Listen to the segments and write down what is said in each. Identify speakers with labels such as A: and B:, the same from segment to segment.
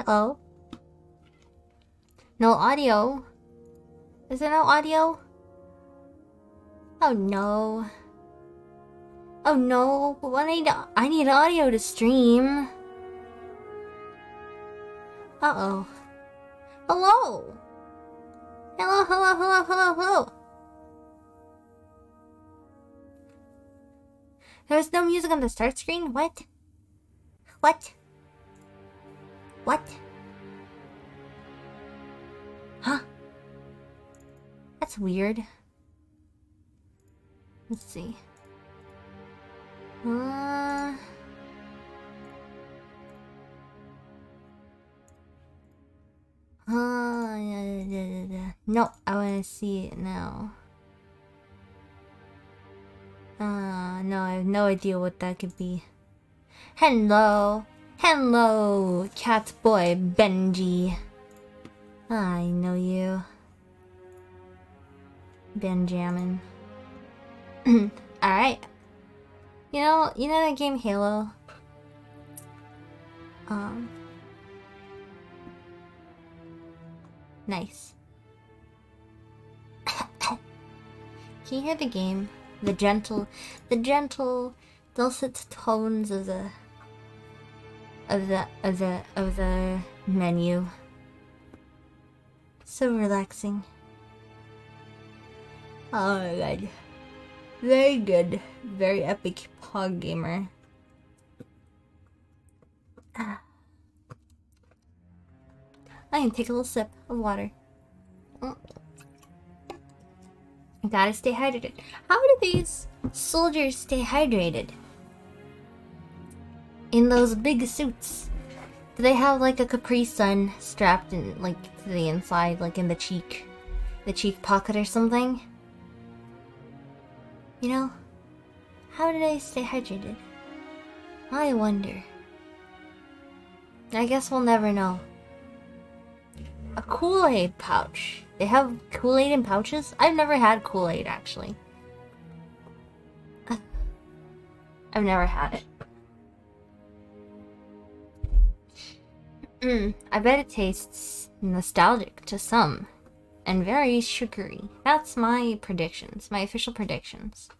A: Hello? No audio? Is there no audio? Oh no. Oh no, I need I need audio to stream. Uh-oh. Hello! Hello, hello, hello, hello, hello! There's no music on the start screen? What? What? What? Huh? That's weird. Let's see. Uh... Uh, yeah, yeah, yeah. No, I want to see it now. Uh, no, I have no idea what that could be. Hello! Hello, cat boy Benji. I know you. Benjamin. Alright. You know, you know that game Halo? Um. Nice. Can you hear the game? The gentle, the gentle, dulcet tones of the, of the, of the, of the menu. So relaxing. Oh my god. Very good. Very epic pog gamer. Ah. I can take a little sip of water. Mm. Gotta stay hydrated. How do these soldiers stay hydrated? In those big suits? Do they have like a Capri Sun strapped in like to the inside, like in the cheek? The cheek pocket or something? You know, how did I stay hydrated? I wonder. I guess we'll never know. A Kool-Aid pouch. They have Kool-Aid in pouches? I've never had Kool-Aid, actually. I've never had it. Mm, I bet it tastes nostalgic to some and very sugary. That's my predictions, my official predictions.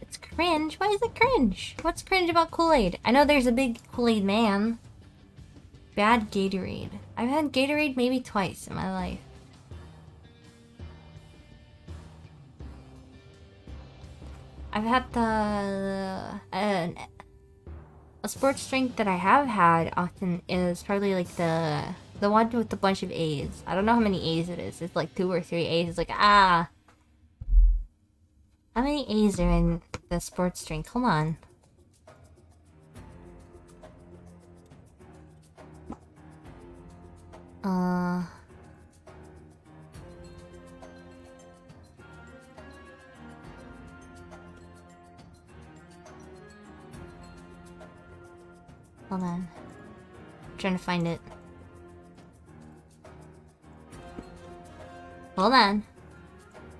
A: It's cringe. Why is it cringe? What's cringe about Kool-Aid? I know there's a big Kool-Aid man. Bad Gatorade. I've had Gatorade maybe twice in my life. I've had the... Uh, a sports drink that I have had often is probably like the the one with a bunch of A's. I don't know how many A's it is. It's like two or three A's. It's like, ah. How many A's are in the sports drink? Hold on. Uh... Hold on. I'm trying to find it. Hold on.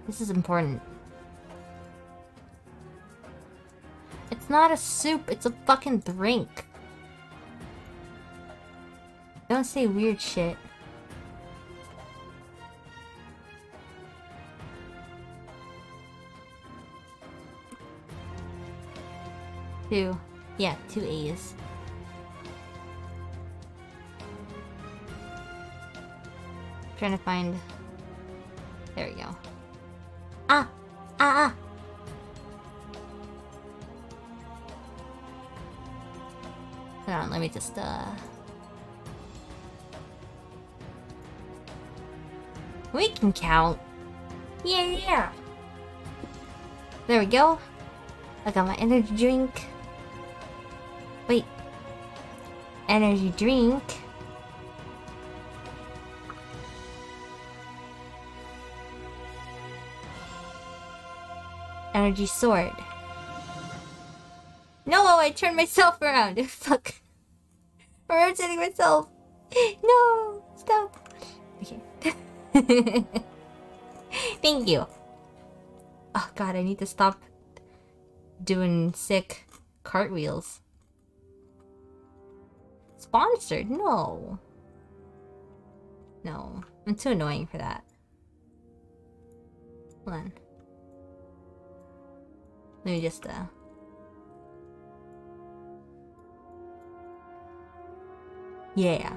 A: This is important. It's not a soup, it's a fucking drink. Don't say weird shit. Two. Yeah, two A's. Trying to find there we go. Ah! Ah! ah. Hold on, let me just, uh... We can count. Yeah, yeah. There we go. I got my energy drink. Wait. Energy drink. Energy sword. No, oh, I turned myself around. Fuck. I'm rotating myself. No, stop. Okay. Thank you. Oh god, I need to stop doing sick cartwheels. sponsored. No. No. I'm too annoying for that. Hold on. Me just, uh... Yeah.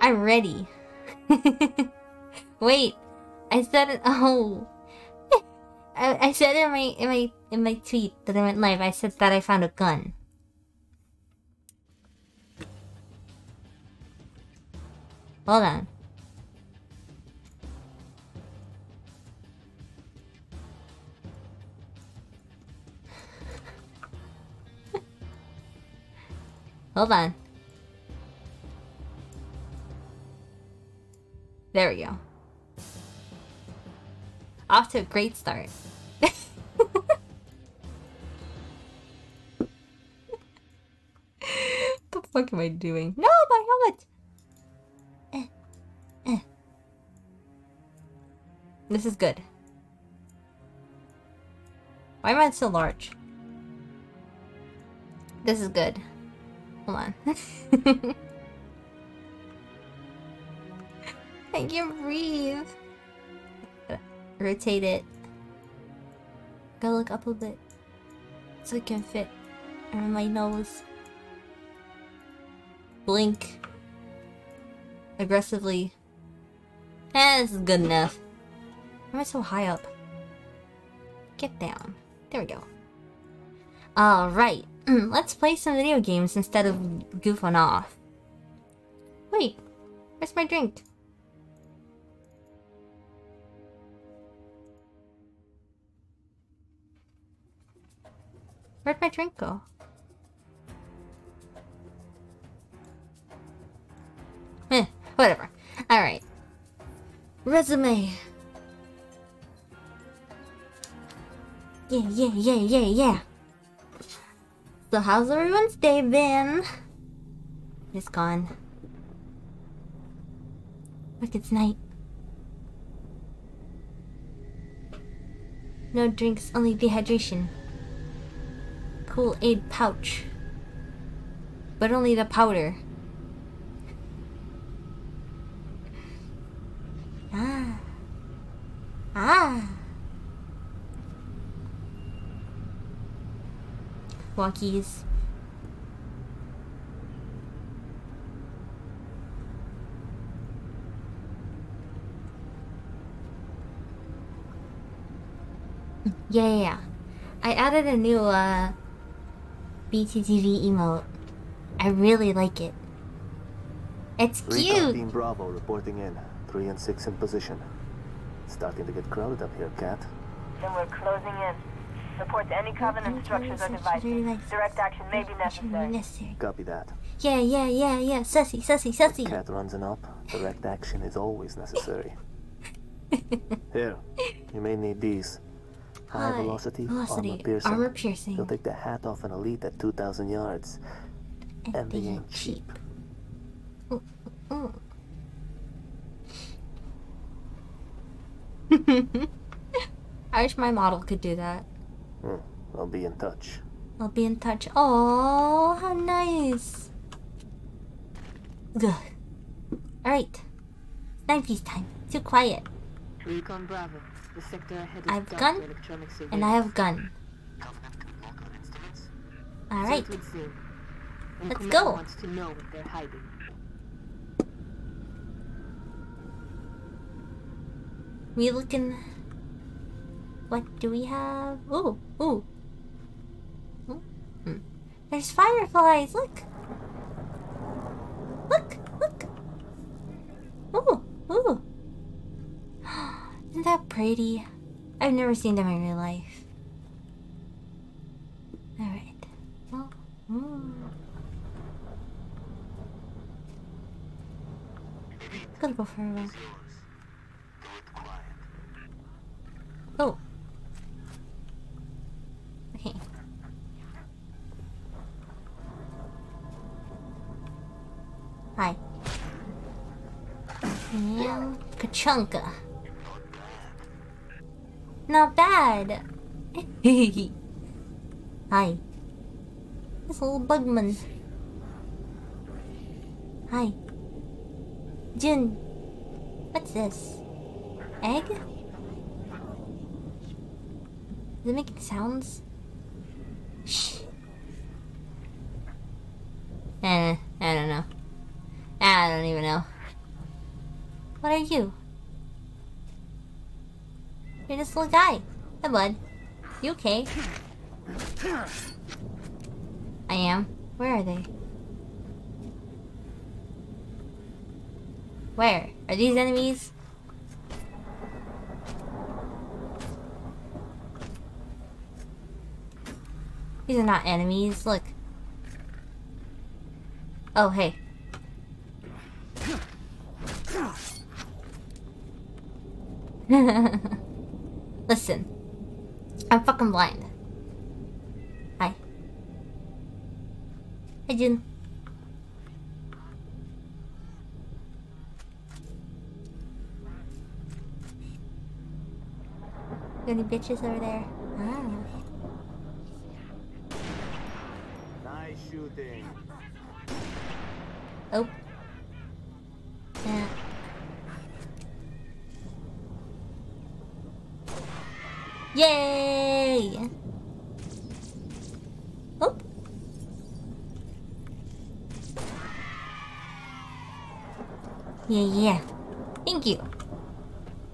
A: I'm ready. Wait. I said it- oh. I, I said in my in my in my tweet that I went live, I said that I found a gun. Hold on. Hold on. There we go. Off to a great start. What the fuck am I doing? No, my helmet! Eh. Eh. This is good. Why am I so large? This is good. Hold on. I can't breathe. Rotate it. Gotta look up a bit. So it can fit around my nose. Blink. Aggressively. Eh, this is good enough. Why am I so high up? Get down. There we go. Alright. Let's play some video games instead of goofing off. Wait. Where's my drink? Where'd my drink go? Eh, whatever. Alright. Resume. Yeah, yeah, yeah, yeah, yeah. So how's everyone's day been? It's gone. Look, it's night. No drinks, only dehydration. Kool-Aid pouch. But only the powder. Ah. Ah. Walkies. Yeah, yeah, yeah. I added a new, uh, BTTV emote. I really like it. It's
B: Recon
A: cute!
B: Team Bravo reporting in. Three and six in position. It's starting to get crowded up here, Kat.
C: Then we're closing in. Report to any Covenant structures or devices. Direct action may be necessary.
A: necessary.
B: Copy that.
A: Yeah, yeah, yeah, yeah. Sussy, sussy, sussy.
B: Cat runs an up. Direct action is always necessary. Here, you may need these. High
A: High
B: velocity,
A: velocity,
B: armor piercing.
A: armor piercing.
B: You'll take the hat off an elite at 2,000 yards. And they ain't cheap.
A: Mm. I wish my model could do that.
B: Hmm, I'll be in touch.
A: I'll be in touch. Oh, how nice. Good. Alright. Night piece time. Too quiet.
D: Recon Bravo. The sector ahead is
A: I've
D: dark
A: gun,
D: for.
A: And I have gun. Alright.
D: it would seem. And
A: Let's go.
D: wants to know what they're hiding.
A: We looking. What do we have? Ooh, ooh. Hmm. There's fireflies. Look. Look, look. Ooh, ooh. Isn't that pretty? I've never seen them in real life. Alright. Well, ooh. Gotta go for a. Oh. Hi. And Kachunka. Not bad. Hi. This little bugman. Hi. Jun. What's this? Egg? Is it making sounds? Shh. Eh, I don't know. Ah, I don't even know. What are you? You're this little guy. Hey, bud. You okay? I am. Where are they? Where? Are these enemies? These are not enemies, look. Oh, hey. Listen. I'm fucking blind. Hi. Hi, Jin. Any bitches over there? Ah.
B: Nice shooting.
A: Oh. Yeah. Yay! Oh. Yeah, yeah. Thank you.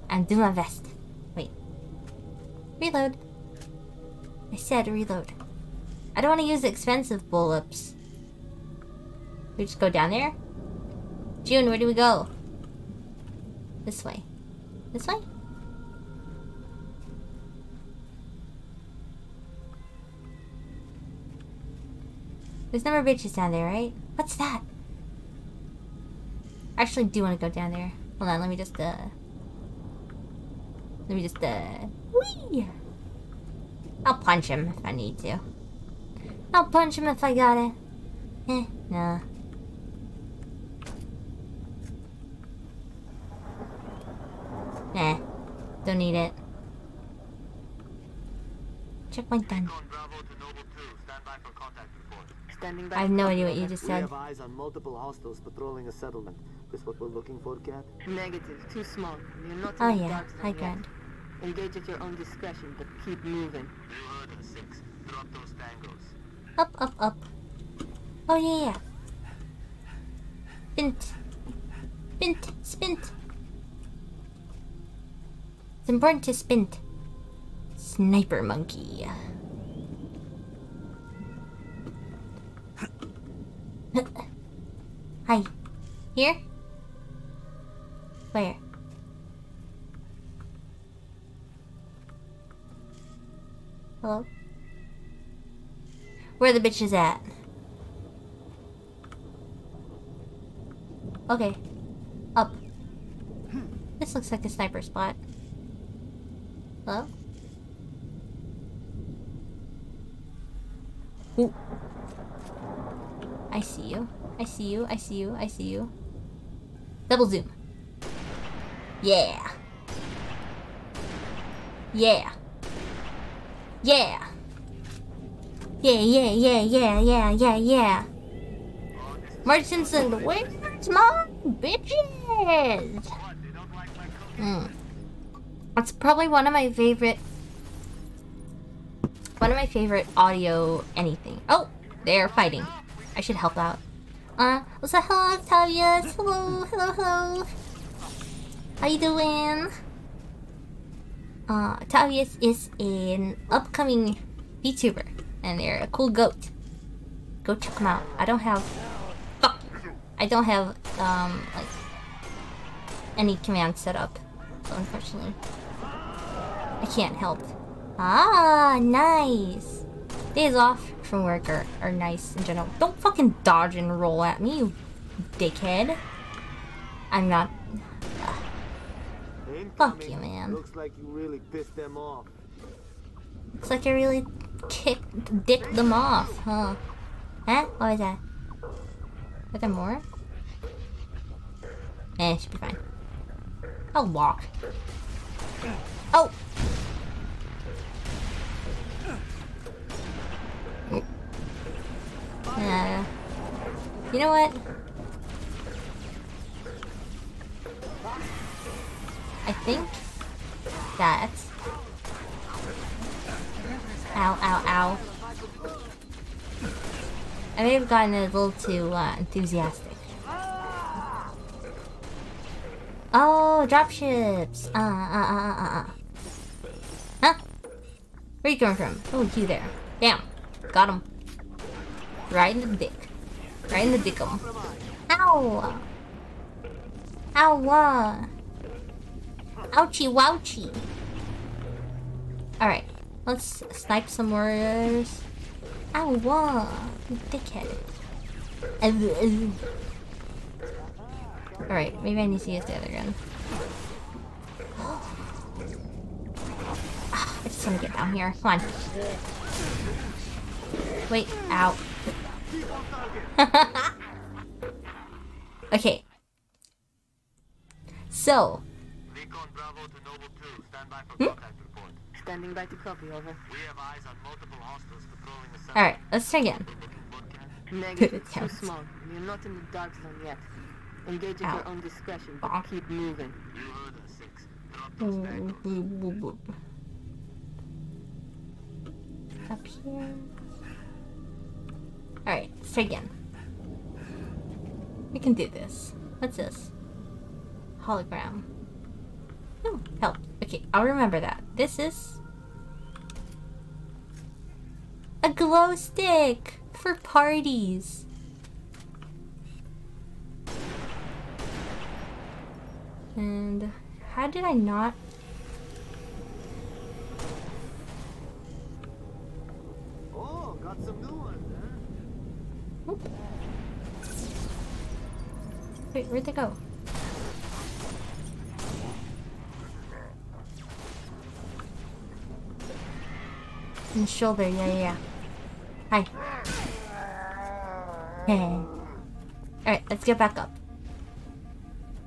A: I'm doing my best. Wait. Reload. I said reload. I don't want to use expensive bullets. We just go down there? Jun, where do we go? This way. This way? There's never bitches down there, right? What's that? I actually do want to go down there. Hold on, let me just, uh... Let me just, uh... Whee! I'll punch him if I need to. I'll punch him if I gotta. Eh, nah. Nah. Don't need it. Checkpoint done. I have no idea what you just
B: We
A: said.
B: have eyes on multiple hostiles patrolling a settlement. This what we're looking for, Kat?
D: Negative. Too small. You're not
A: Oh
D: in the
A: yeah,
D: dark zone
A: high
D: yet. Engage at your own discretion, but keep moving.
B: You heard us, Six. Drop those tangos.
A: Up, up, up. Oh yeah, yeah. Spint. Spint, spint. It's important to spint. Sniper monkey. Hi. Here? Where? Hello? Where the bitches at? Okay. Up. This looks like a sniper spot. Hello? Ooh. I see you. I see you. I see you. I see you. Double zoom. Yeah. Yeah. Yeah. Yeah, yeah, yeah, yeah, yeah, yeah, yeah. Mark Simpson, where's my bitches? Hmm. That's probably one of my favorite. One of my favorite audio anything. Oh, they're fighting. I should help out. Uh, what's up, hello, Octavius? Hello, hello, hello. How you doing? Uh, Octavius is an upcoming VTuber, and they're a cool goat. Go check them out. I don't have. Fuck. I don't have um like any command set up, so unfortunately, I can't help. Ah, nice. Days off from work are, are nice in general. Don't fucking dodge and roll at me, you dickhead. I'm not. Fuck you, man.
B: Looks like you really pissed them off.
A: Looks like I really kicked, dicked them off, huh? Huh? What was that? Are there more? Eh, should be fine. I'll walk. Oh! Uh, you know what? I think that. Ow, ow, ow. I may have gotten a little too uh, enthusiastic. Oh, dropships! Uh, uh, uh, uh, uh, uh. Huh? Where you coming from? Oh, you there. Bam. Got him. Right in the dick. Right in the dickum. Ow! Ow! Ouchie wouchie. Alright. Let's snipe some warriors. Ow! You dickhead. Alright, maybe I need to use the other gun. I just want to get down here. Come on. Wait, ow. okay. So.
B: Recon Bravo to Noble 2. Stand by for
A: Hmm?
B: contact report.
D: Standing by to copy, over.
B: We have eyes on multiple hostiles patrolling the south.
A: Alright, let's try again.
D: Negative.
A: It
D: too small. You're not in the dark zone yet. Engage at
A: Ow.
D: your own discretion, but
A: Bonk.
D: keep moving.
B: You heard us, Six. Drop those back doors.
A: Up here. Alright, let's try again. We can do this. What's this? Hologram. Oh, help. Okay, I'll remember that. This is a glow stick for parties. And how did I not
B: Oh, got some new ones, huh?
A: Wait, where'd they go? In the shoulder, yeah, yeah, yeah. Hi. Alright, let's get back up.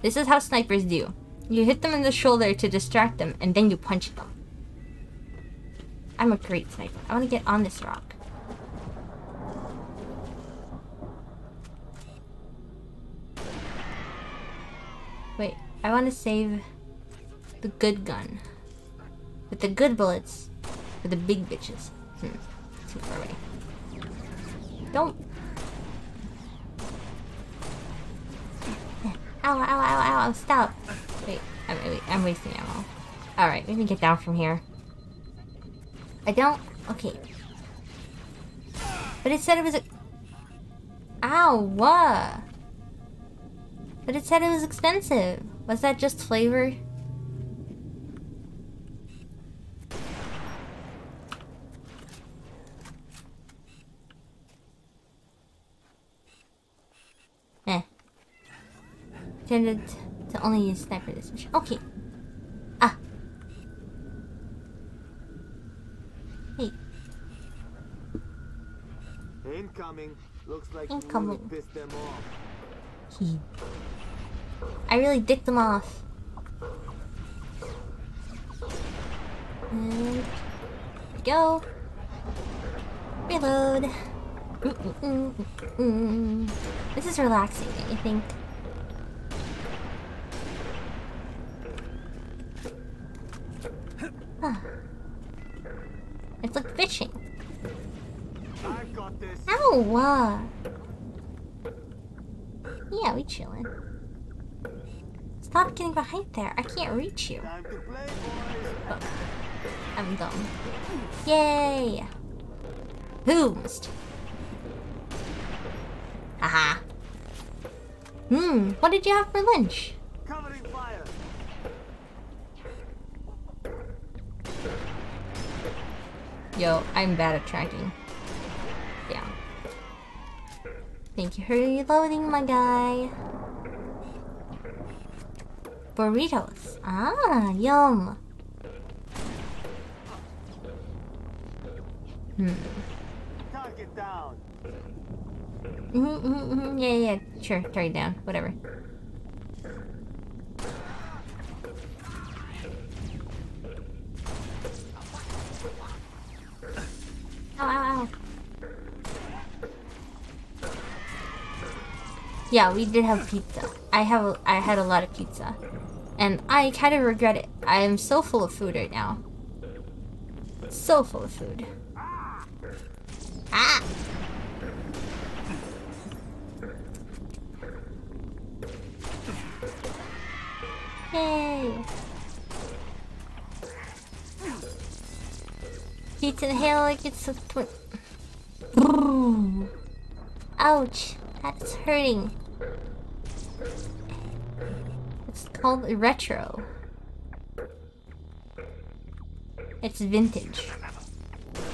A: This is how snipers do. You hit them in the shoulder to distract them, and then you punch them. I'm a great sniper. I want to get on this rock. Wait, I want to save the good gun. With the good bullets for the big bitches. Hmm, too far away. Don't. Ow, ow, ow, ow, stop. Wait, I'm, I'm wasting ammo. Alright, let me get down from here. I don't. Okay. But it said it was a. Ow, what? But it said it was expensive. Was that just flavor? Eh. Intended to only use sniper this mission. Okay. Ah. Hey.
B: Incoming. Looks like
A: Incoming.
B: you really pissed them off.
A: He. I really dicked them off. And go. Reload. Mm-mm-mm-mm-mm. This is relaxing, I think. Ah. It's like fishing.
B: I got this.
A: Ow! uh. Yeah, we chillin'. Stop getting behind there. I can't reach you.
B: Boys.
A: I'm dumb. Yay! Whoomst. Haha. Hmm, what did you have for lunch? Yo, I'm bad at tracking. Yeah. Thank you for reloading, my guy. Burritos. Ah, yum. Hmm.
B: Target down.
A: Mm -hmm, mm -hmm, yeah, yeah, sure. Target down. Whatever. Yeah, we did have pizza. I have. I had a lot of pizza. And I kind of regret it. I am so full of food right now. So full of food. Ah! Yay! Pizza inhale like it's a twin. Ouch! That's hurting. It's called retro. It's vintage.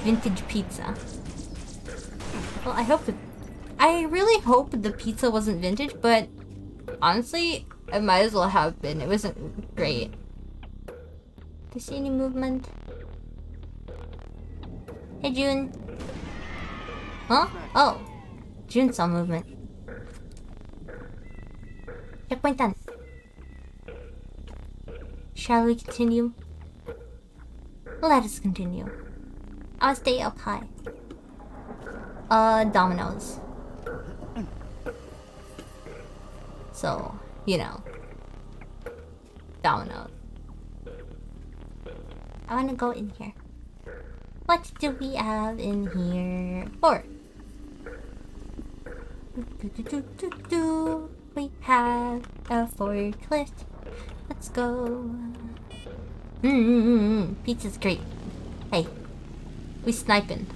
A: Vintage pizza. Well, I hope the... I really hope the pizza wasn't vintage, but honestly, it might as well have been. It wasn't great. Do you see any movement? Hey, Jun. Huh? Oh. Jun saw movement. Checkpoint done. Shall we continue? Let us continue. I'll stay up high. Uh, Domino's. So, you know. Domino's. I wanna go in here. What do we have in here? Four. Do, do, do. We have a forklift. Let's go. Pizza's great. Hey, we sniping.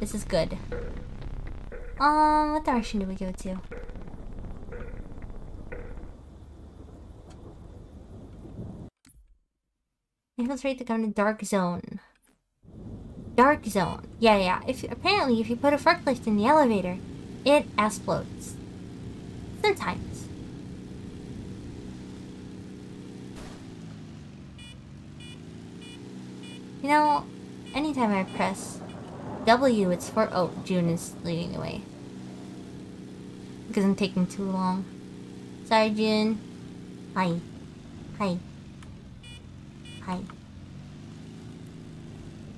A: This is good. Um, what direction do we go to? Infiltrate the dark zone. Dark zone. Yeah, yeah. If apparently, if you put a forklift in the elevator, it explodes. Sometimes. You know, anytime I press W, it's for oh, Jun is leading the way. Because I'm taking too long. Sorry, Jun. Hi. Hi. Hi.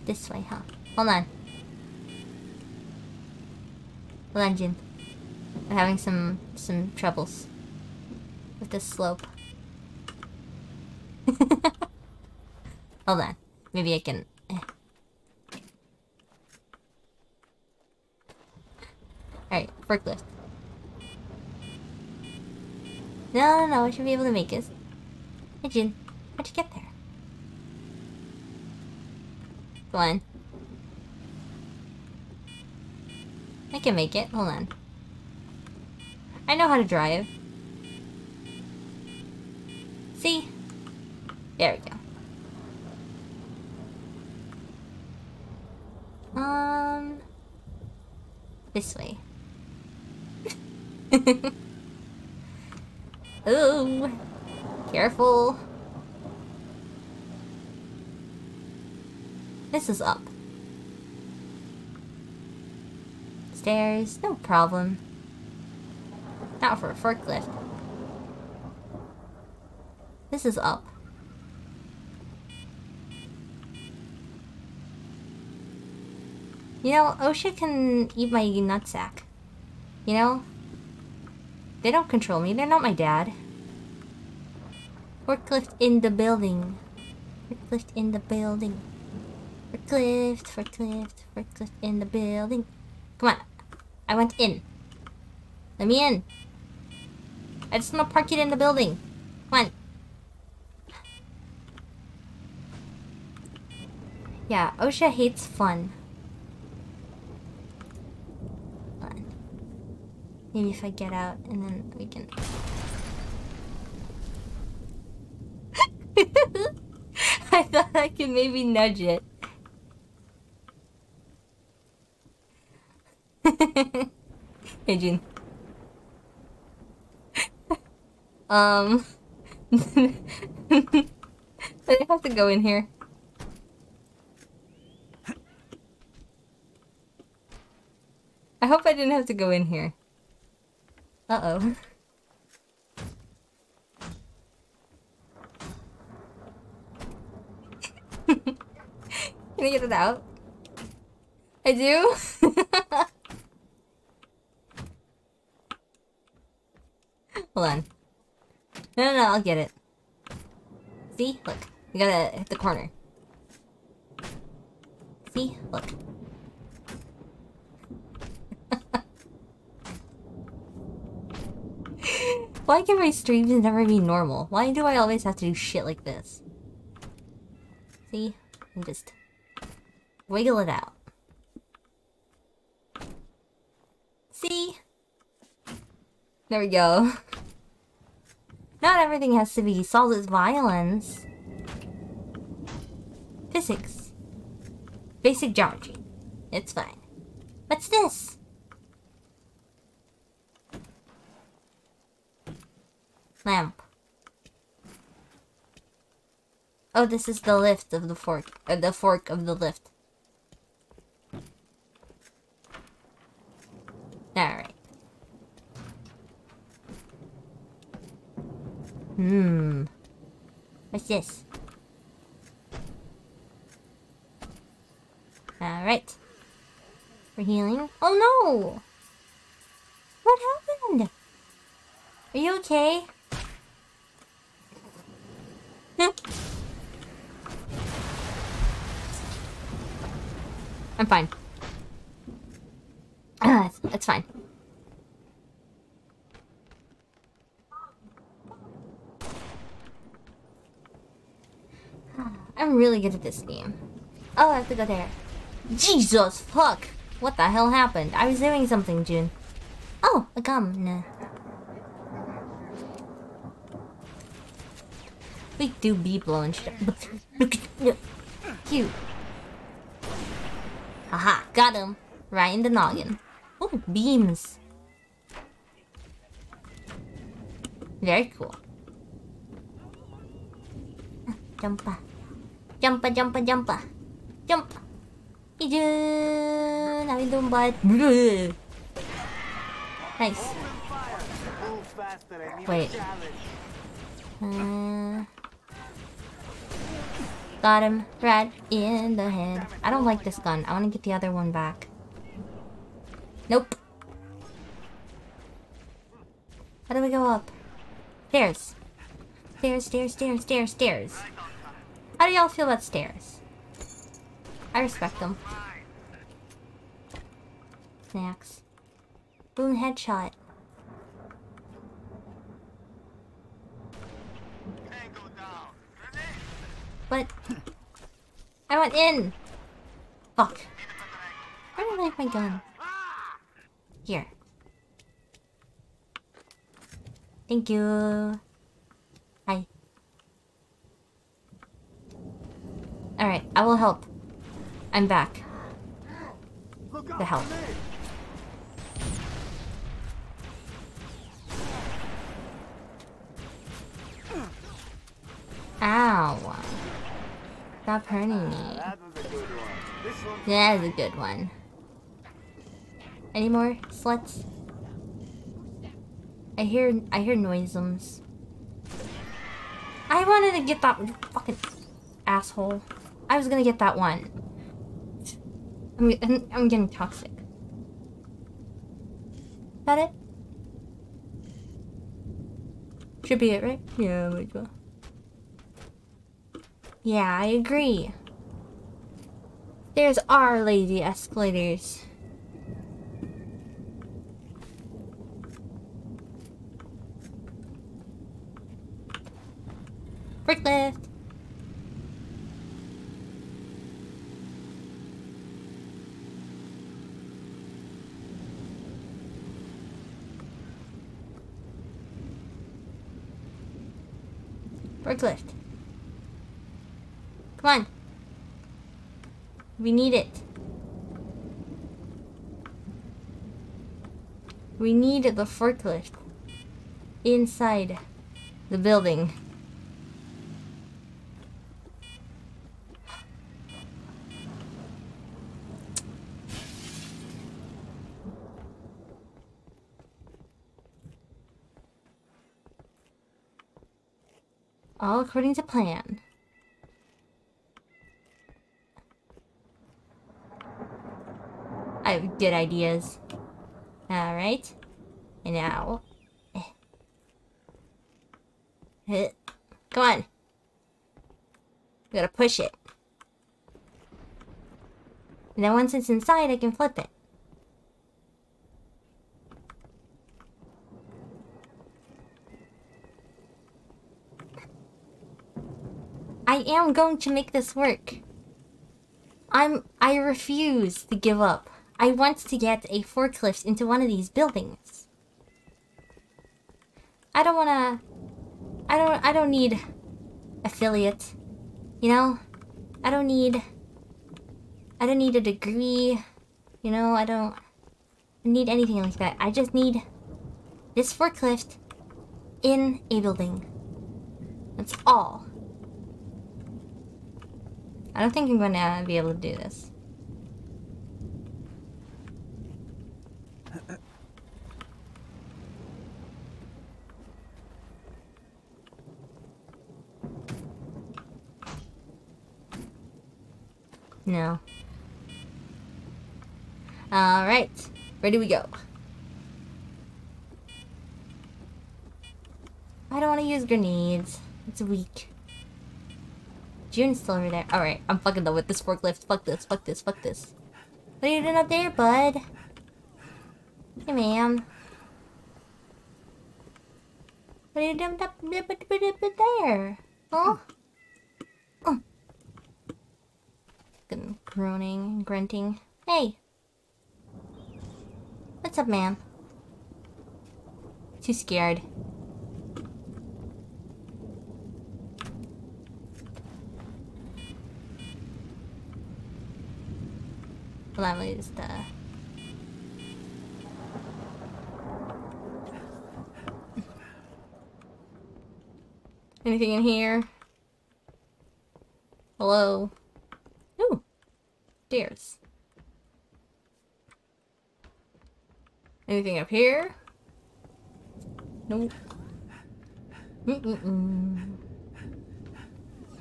A: This way, huh? Hold on. Hold on, Jun. I'm having some some troubles with this slope. Hold on. Maybe I can. Eh. Alright, forklift. No, no, no, I should be able to make this. Hey, Jin. How'd you get there? Go on. I can make it. Hold on. I know how to drive. See? There we go. Um... This way. Ooh! Careful! This is up. Stairs, no problem. Not for a forklift. This is up. You know, OSHA can eat my nutsack. You know? They don't control me, they're not my dad. Forklift in the building. Forklift in the building. Forklift, forklift, forklift in the building. Come on. I went in. Let me in. I just want to park it in the building. Come on. Yeah, OSHA hates fun. Fun. Maybe if I get out and then we can... I thought I could maybe nudge it. Jun. um... I have to go in here. I hope I didn't have to go in here. Uh-oh. Can I get it out? I do? Hold on. No, no, no, I'll get it. See? Look. You gotta hit the corner. See? Look. Why can my streams never be normal? Why do I always have to do shit like this? See? And just wiggle it out. See? There we go. Not everything has to be solid violence. Physics. Basic geometry. It's fine. What's this? Lamp. Oh, this is the lift of the fork. Uh, the fork of the lift. Alright. Hmm. What's this? Alright. For healing. Oh no! What happened? Are you okay? I'm fine. It's, it's fine. I'm really good at this game. Oh, I have to go there. Jesus, fuck! What the hell happened? I was doing something, Jun. Oh, a gum. Nah. We do be blowing shit. Look at Cute. Aha, got him. Right in the noggin. Oh, beams. Very cool. Jumpa. Jumpa, jumpa, jumpa. Jump. You doing, bud? Nice. Wait. Uh, got him right in the head. I don't like this gun. I want to get the other one back. Nope. How do we go up? Stairs. Stairs, stairs, stairs, stairs, stairs. How do y'all feel about stairs? I respect them. Snacks. Boom headshot. But I went in. Fuck. Where did I leave my gun? Here. Thank you. Hi. Alright, I will help. I'm back. The help. Ow. Stop hurting me. That was a good one. Any more sluts? I hear I hear noiseums. I wanted to get that fucking asshole. I was gonna get that one. I'm I'm, getting toxic. Is that it? Should be it, right? Yeah, might well. Yeah, I agree. There's our lazy escalators. Brick lift. Brick lift. Come on. We need it. We need the forklift inside the building. All according to plan. I have good ideas. Alright. And now... eh. Come on. We gotta push it. And then once it's inside, I can flip it. I am going to make this work. I'm I refuse to give up. I want to get a forklift into one of these buildings. I don't wanna I don't I don't need affiliate. You know? I don't need I don't need a degree. You know, I don't need anything like that. I just need this forklift in a building. That's all. I don't think I'm to be able to do this. No. Alright. Ready we go. I don't want to use grenades. It's weak. Jun's still over there. Alright, I'm fucking done with this forklift. Fuck this, fuck this, fuck this. What are you doing up there, bud? Hey, ma'am. What are you doing up there? Huh? Oh. Groaning, grunting. Hey. What's up, ma'am? Too scared. Me just, uh... Anything in here? Hello? Stairs. Anything up here? Nope. Mm-mm-mm.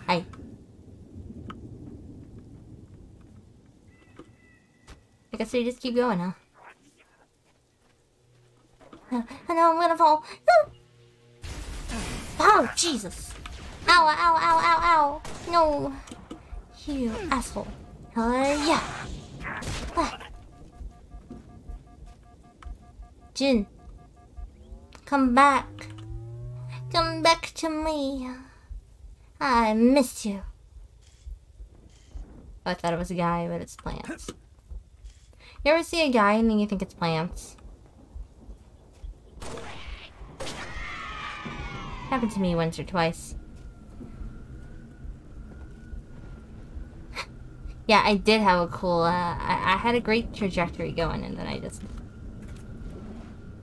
A: Hi. I guess we just keep going, huh? Uh, I know I'm gonna fall. Oh, Jesus! Ow, ow, ow, ow, ow! No! You asshole. Uh, yeah. Ah. Jin. Come back. Come back to me. I miss you. I thought it was a guy, but it's plants. You ever see a guy and then you think it's plants? Happened to me once or twice. Yeah, I did have a cool, uh, I, I had a great trajectory going and then I just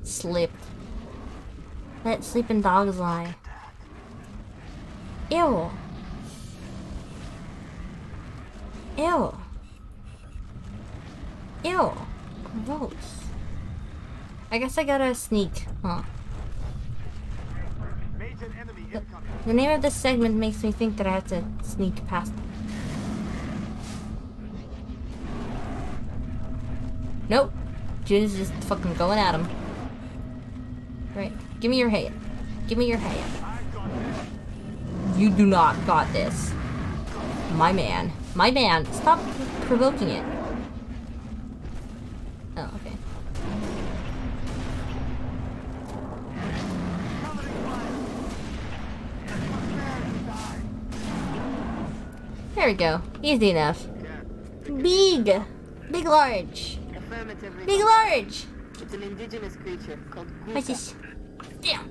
A: slipped. Let sleeping dogs lie. Ew. Ew. Ew. Gross. I guess I gotta sneak, huh? The, the name of this segment makes me think that I have to sneak past them. Nope. Jun's just fucking going at him. Right. Give me your hand. Give me your hand. You do not got this. My man. My man. Stop provoking it. Oh, okay. There we go. Easy enough. Big! Big large!
D: Affirmative.
A: Big large!
D: It's an indigenous creature called
A: What's
D: Guta.
A: this? Damn!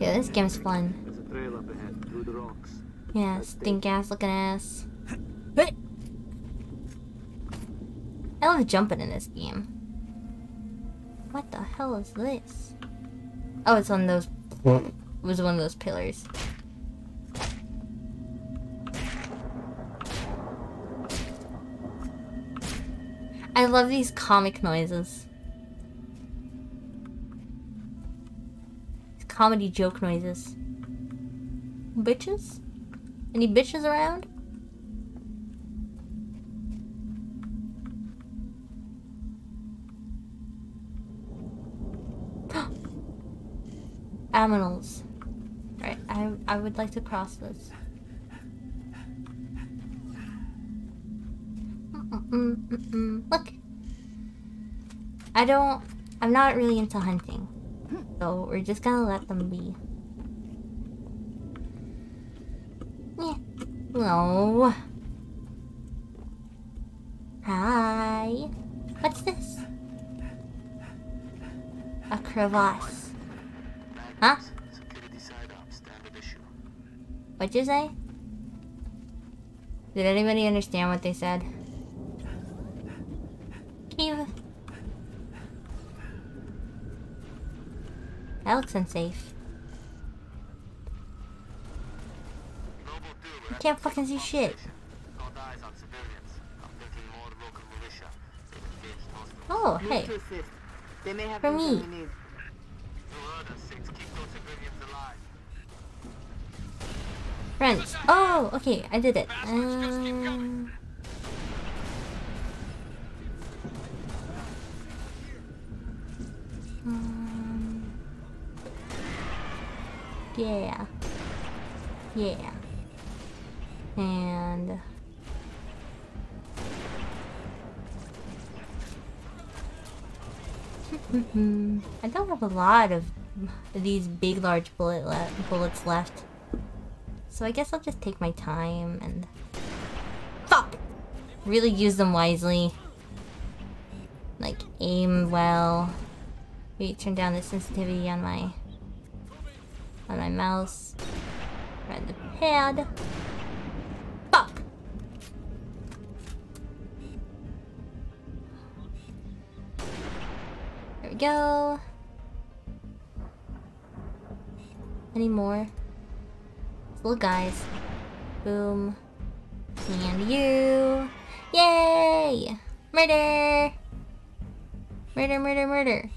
A: Yeah, this game's fun.
B: There's a trail up ahead, through the rocks.
A: Yeah, stink ass looking ass. But I love jumping in this game. What the hell is this? Oh, it's on those. What? It was one of those pillars. I love these comic noises. Comedy joke noises. Bitches? Any bitches around? aminals. Right, I I would like to cross this. Mm-mm-mm-mm. Look, I don't. I'm not really into hunting, so we're just gonna let them be. Yeah. No. Hi. What's this? A crevasse. Huh? What'd you say? Did anybody understand what they said? Kiva. That looks unsafe. You can't fucking see shit.
B: Not eyes on civilians. I'm thinking more local militia. Engaged hostiles.
A: Oh, hey.
D: to assist. They may have
A: For me.
D: we need.
B: You heard us, Six. Keep those civilians alive.
A: Friends. Oh, okay, I did it. Um, um, yeah. Yeah. And I don't have a lot of these big large bullet le bullets left. So I guess I'll just take my time and... Fuck! Really use them wisely. Like, aim well. Maybe turn down the sensitivity on my... On my mouse. Right the pad. Fuck! There we go. Any more? Little guys. Boom. And you. Yay! Murder! Murder, murder, murder.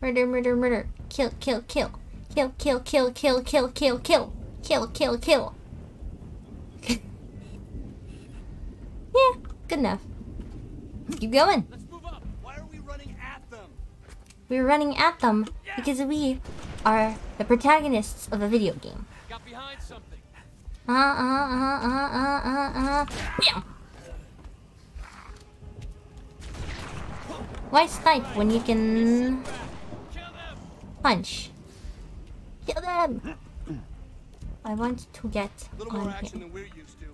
A: Murder, murder, murder. Kill, kill, kill. Kill, kill, kill, kill, kill, kill, kill. Kill, kill, kill. yeah, good enough. Keep going.
E: Let's move up. Why are we running at them?
A: We're running at them because we are the protagonists of a video game.
E: Got behind something.
A: Uh uh uh uh uh uh uh. Why snipe when you can. Punch? Kill them! I want to get
E: A little more
A: on
E: action
A: him.
E: than we're used to.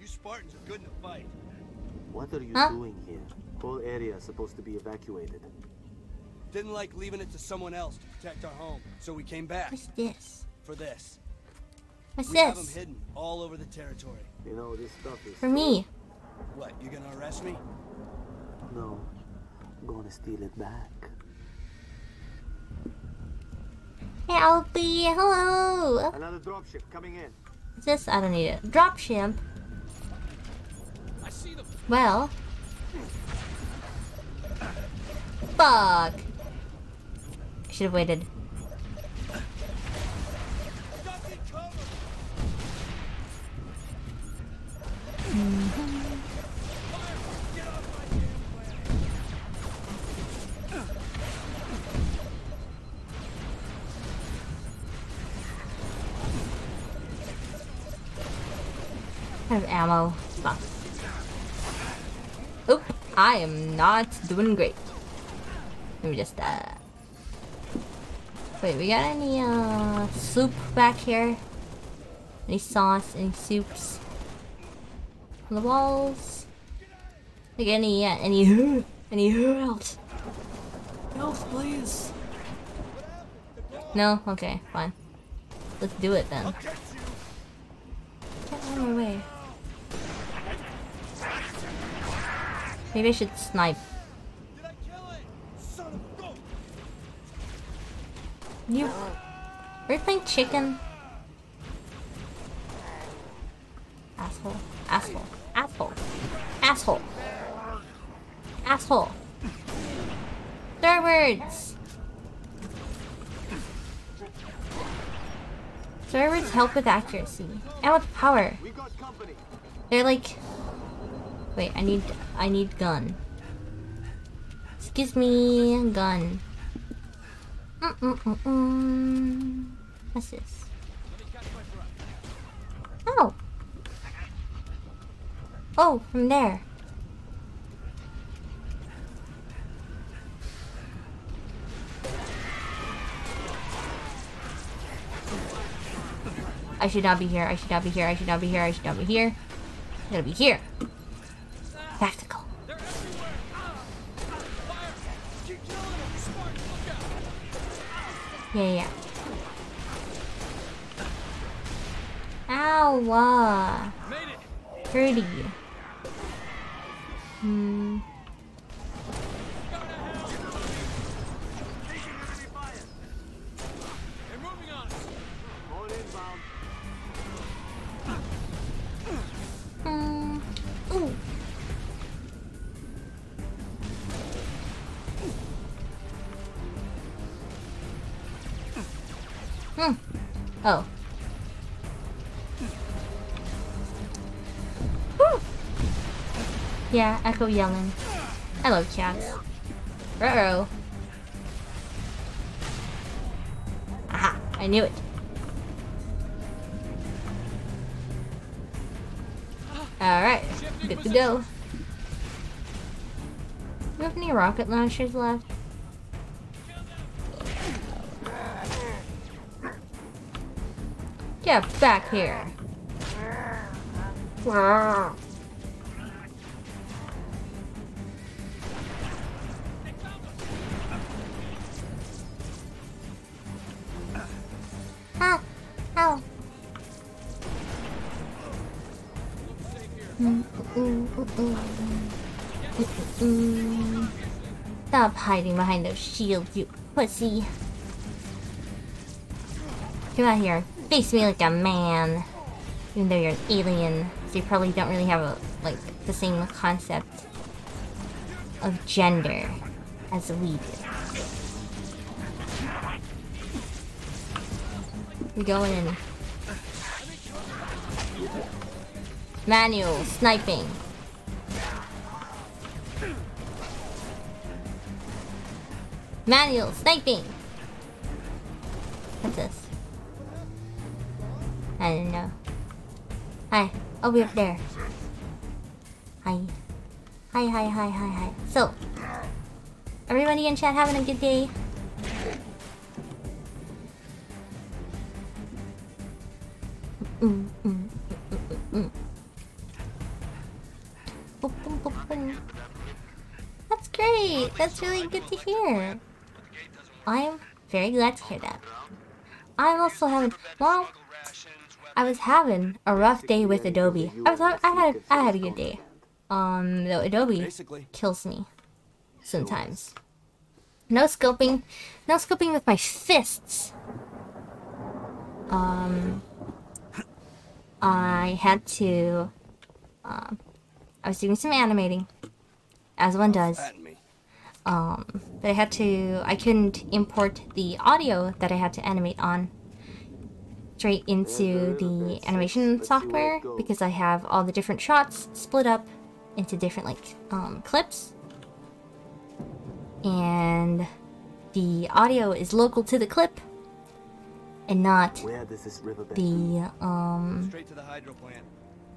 E: You Spartans are good in a fight.
B: What are you
A: Huh?
B: doing here? Whole area is supposed to be evacuated.
E: Didn't like leaving it to someone else to protect our home, so we came back
A: What's this?
E: for this.
A: What's
E: we have them hidden all over the territory.
B: You know, this stuff is...
A: For me.
E: What? You gonna arrest me?
B: No. I'm gonna steal it back.
A: Hey Alfie, hello!
B: Another dropship coming in.
A: This? I don't need it. Dropship.
E: I see them.
A: Well. Fuck. I should have waited.
E: Duck and
A: Have ammo. Fuck. Oop. I am not doing great. Let me just, uh... Wait, we got any, uh, soup back here? Any sauce? Any soups? On the walls? Like any, uh, any, any else? Health, please. No? Okay, fine. Let's do it then.
E: Get
A: out of my way. Maybe I should snipe. You. Are you playing chicken? Asshole. Asshole. Asshole. Asshole. Asshole. There are words. Help with accuracy and with power. They're like, wait, I need, I need gun. Excuse me, gun. Mm-mm-mm-mm. What's this? Oh! Oh, from there. I should not be here. I should not be here. I should not be here. I should not be here. I gotta be here. Tactical. Yeah, yeah. Ow! Uh, pretty. Hmm. Hmm. Oh. Yeah, Echo yelling. I love cats. Uh-oh. Aha, I knew it. Alright, good to go. Do we have any rocket launchers left? Get back here. Ow. Mm. Stop hiding behind those shields, you pussy. Come out here. Face me like a man. Even though you're an alien, so you probably don't really have a like the same concept of gender as we do. We going in. Manual sniping. Manual sniping. What's this? I don't know. Hi. I'll be up there. Hi. Hi, hi, hi, hi, hi. So, everybody in chat having a good day? Mm, mm, mm. That's great. That's really good to hear. I'm very glad to hear that. I'm also having well, I was having a rough day with Adobe. I was I had I had a good day. Um, though Adobe
E: Basically,
A: kills me sometimes. No scoping, no scoping with my fists. Um, I had to. Um, I was doing some animating, as one does. Um, but I had to. I couldn't import the audio that I had to animate on straight into the animation software because I have all the different shots split up into different like um, clips, and the audio is local to the clip and not
B: Where does this riverbed
A: the um
E: the hydro plant.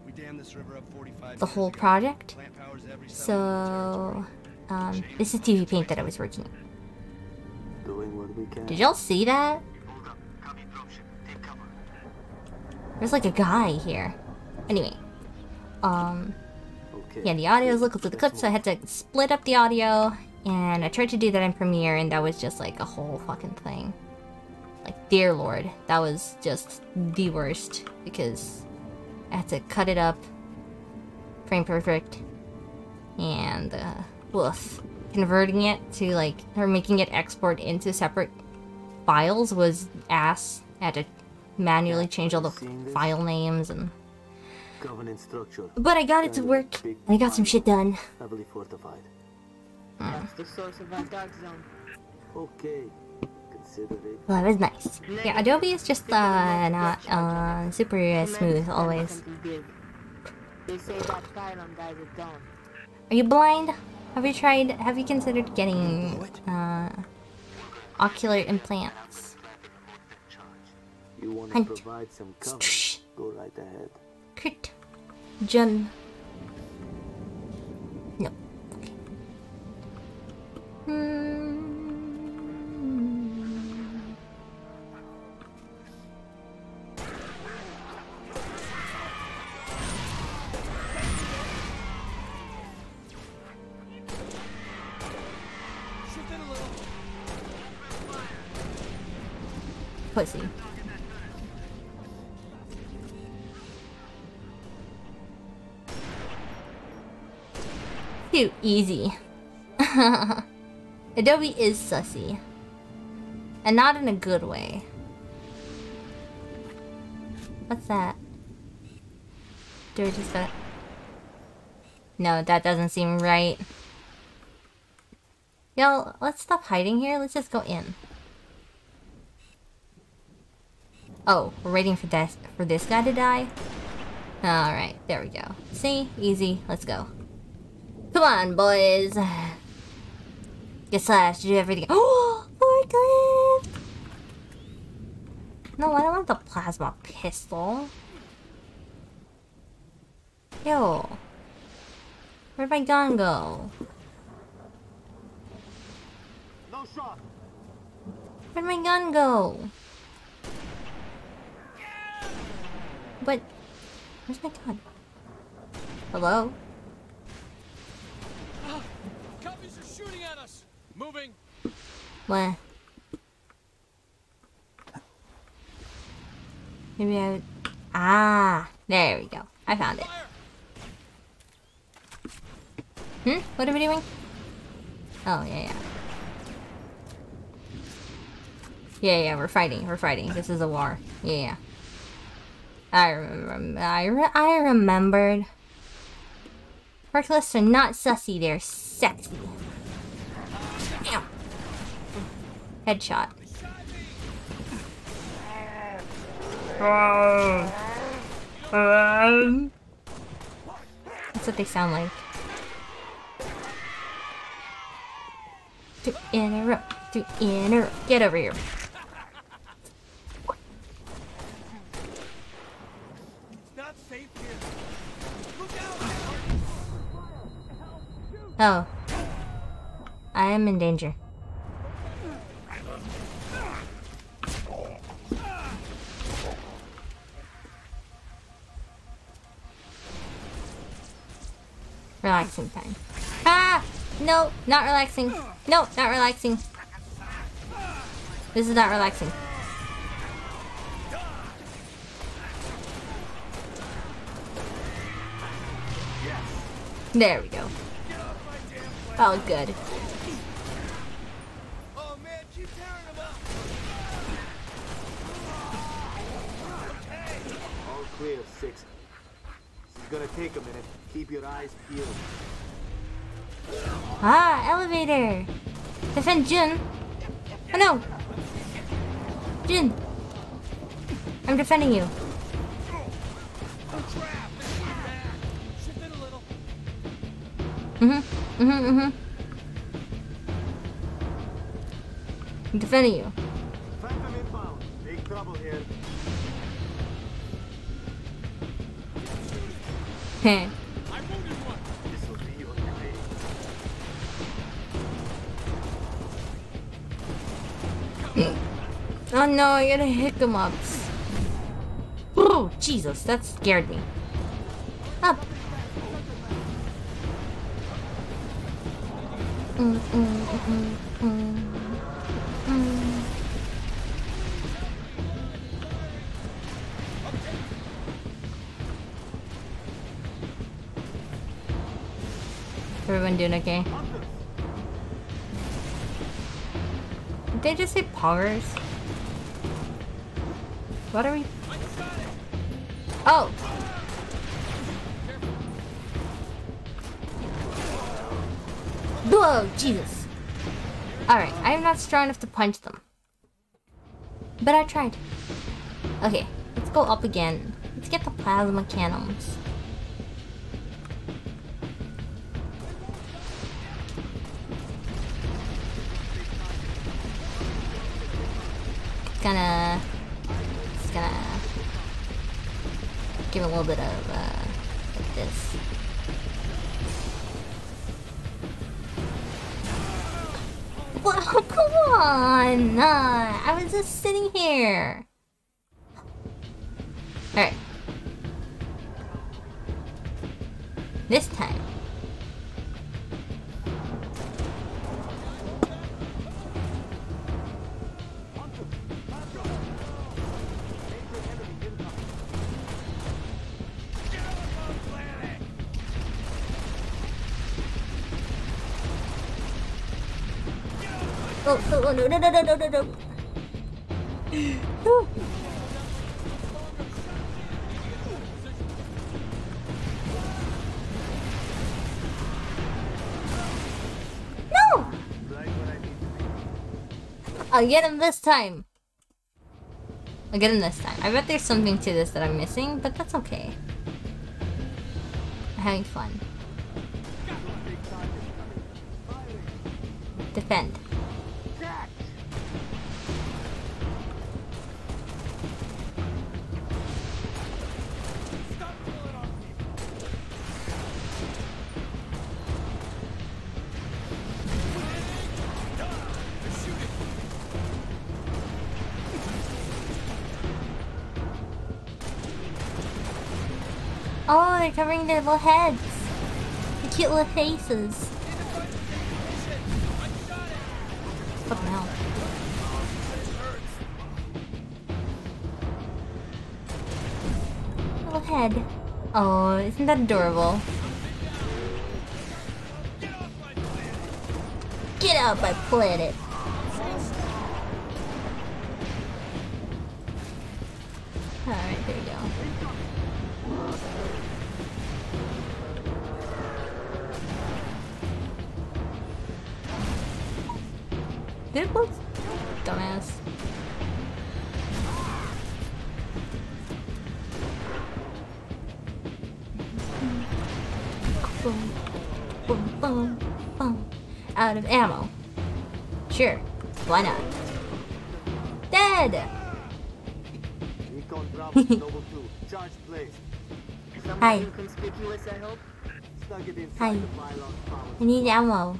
E: We dammed this river up 45
A: the whole project.
E: Plant powers every settlement
A: So um, this is TVPaint that I was working.
B: doing what we can?
A: Did y'all see that? There's like a guy here. Anyway, um,
B: Okay.
A: yeah, the audio is local to the clip, so I had to split up the audio, and I tried to do that in Premiere, and that was just like a whole fucking thing. Like, dear lord, that was just the worst because I had to cut it up, frame perfect, and uh, woof. Converting it to like, or making it export into separate files was ass. I had to manually change all the file names and.
B: Covenant structure,
A: But I got it to work. and I got some shit done.
B: heavily fortified.
D: That's the source of our dark zone.
B: Okay.
A: Well, it was nice. Yeah, Adobe is just uh, not uh, super uh, smooth always.
D: They say that pylon dies at dawn.
A: Are you blind? Have you tried? Have you considered getting uh, ocular implants.
B: You want to provide some cover? Go right ahead.
A: Crit. Jun. No. Okay. Hmm.
E: Shift it a little.
A: Pussy. Too easy. Adobe is sussy. And not in a good way. What's that? Just got No, that doesn't seem right. Yo, let's stop hiding here. Let's just go in. Oh, we're waiting for this for this guy to die. All right, there we go. See, easy. Let's go. Come on, boys. Get slash. Do everything. Oh, forklift. No, I don't want the plasma pistol. Yo, where'd my gun go?
B: No shot.
A: Where'd my gun go? But where's my gun? Hello?
E: Moving.
A: What? Maybe I would... Ah, there we go. I found it. Hmm? What are we doing? Oh, yeah, yeah. Yeah, yeah, we're fighting. We're fighting. This is a war. Yeah, yeah. I remember. I, re I remembered. Forklifts are not sussy. They're sexy. Headshot. That's what they sound like. To interrupt, to interrupt. Get over here. Oh. I am in danger. Relaxing time. Ah! No, not relaxing. No, not relaxing. This is not relaxing. There we go. Oh, good.
B: Clear, six. This is gonna take a minute. Keep your eyes peeled.
A: Ah, elevator! Defend Jun! Oh no! Jun! I'm defending you.
E: Shift it a little.
A: Mm-hmm, mm-hmm, mm-hmm. I'm defending you.
B: Phantom. Big trouble here.
A: Heh. Oh no, I got a hiccups. Oh, Jesus, that scared me. Up. Mm, mm, mm, mm, mm. Everyone doing okay? Did they just say poggers? What are we? Oh! Whoa, Jesus. Alright, I am not strong enough to punch them. But I tried. Okay, let's go up again. Let's get the plasma cannons. Just gonna, just gonna give a little bit of uh, like this. Well, come on! Uh, I was just sitting here. Alright. This time. No, no, no, no, no, no, no. No! I'll get him this time. I'll get him this time. I bet there's something to this that I'm missing, but that's okay. I'm having fun. Covering their little heads. The cute little faces. Oh no. Little head. Oh, isn't that adorable? Get out my planet. Ammo.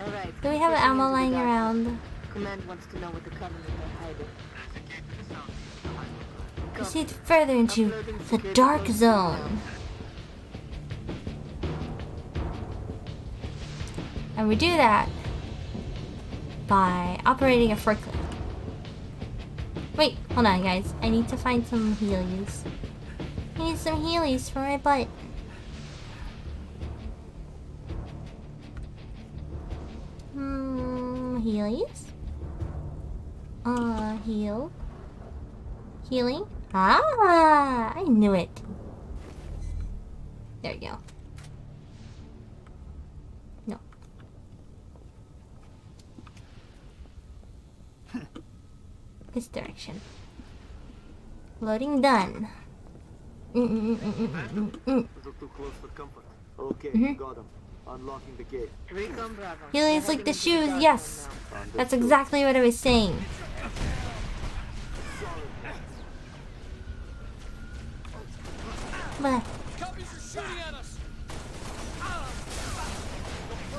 D: Alright.
A: Do we have ammo lying around?
D: Command wants to know what the Covenant are hiding.
A: Proceed further into the dark zone. And we do that by operating a forklift. Wait, hold on guys. I need to find some healies. I need some healies for my butt. Healies? Uh, heal. Healing? Ah, I knew it. There you go. No. This direction. Loading done. Mm -mm -mm.
B: Too close for comfort. Okay, got him. Unlocking the gate.
D: Recon Bravo.
A: Healing's like the shoes, yes. That's exactly what I was saying. But,
E: Copies are shooting at us.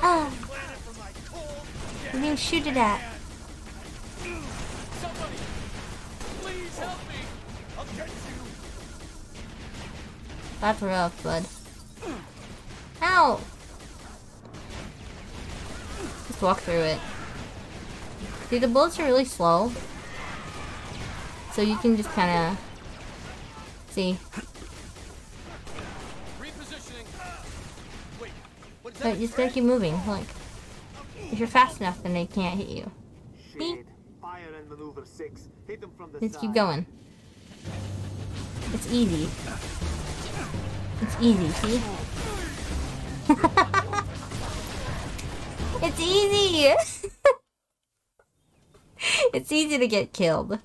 A: ah,
E: Planet for my cold.
A: we're at.
E: Somebody, please help me. I'll get you.
A: That's rough, bud. Ow! Just walk through it. See, the bullets are really slow. So you can just kind of... See.
E: Repositioning. Wait, what is
A: But you just gotta keep moving. Look. If you're fast enough, then they can't hit you. See?
B: Fire and maneuver 6. Hit them from the
A: Just keep going. It's easy. It's easy, see? It's easy! it's easy to get killed.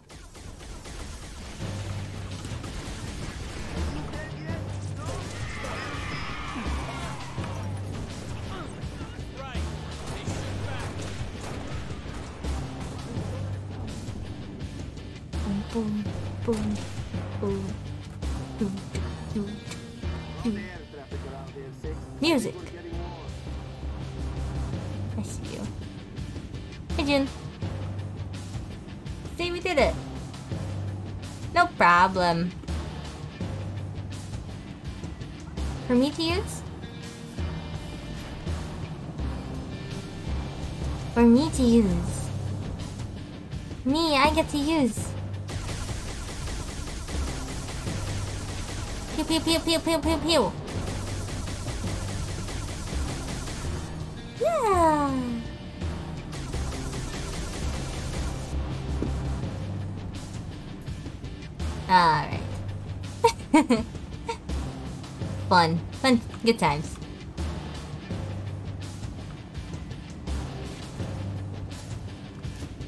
A: To use. Pew pew pew pew pew pew pew. Yeah. Alright. Fun. Fun. Good times.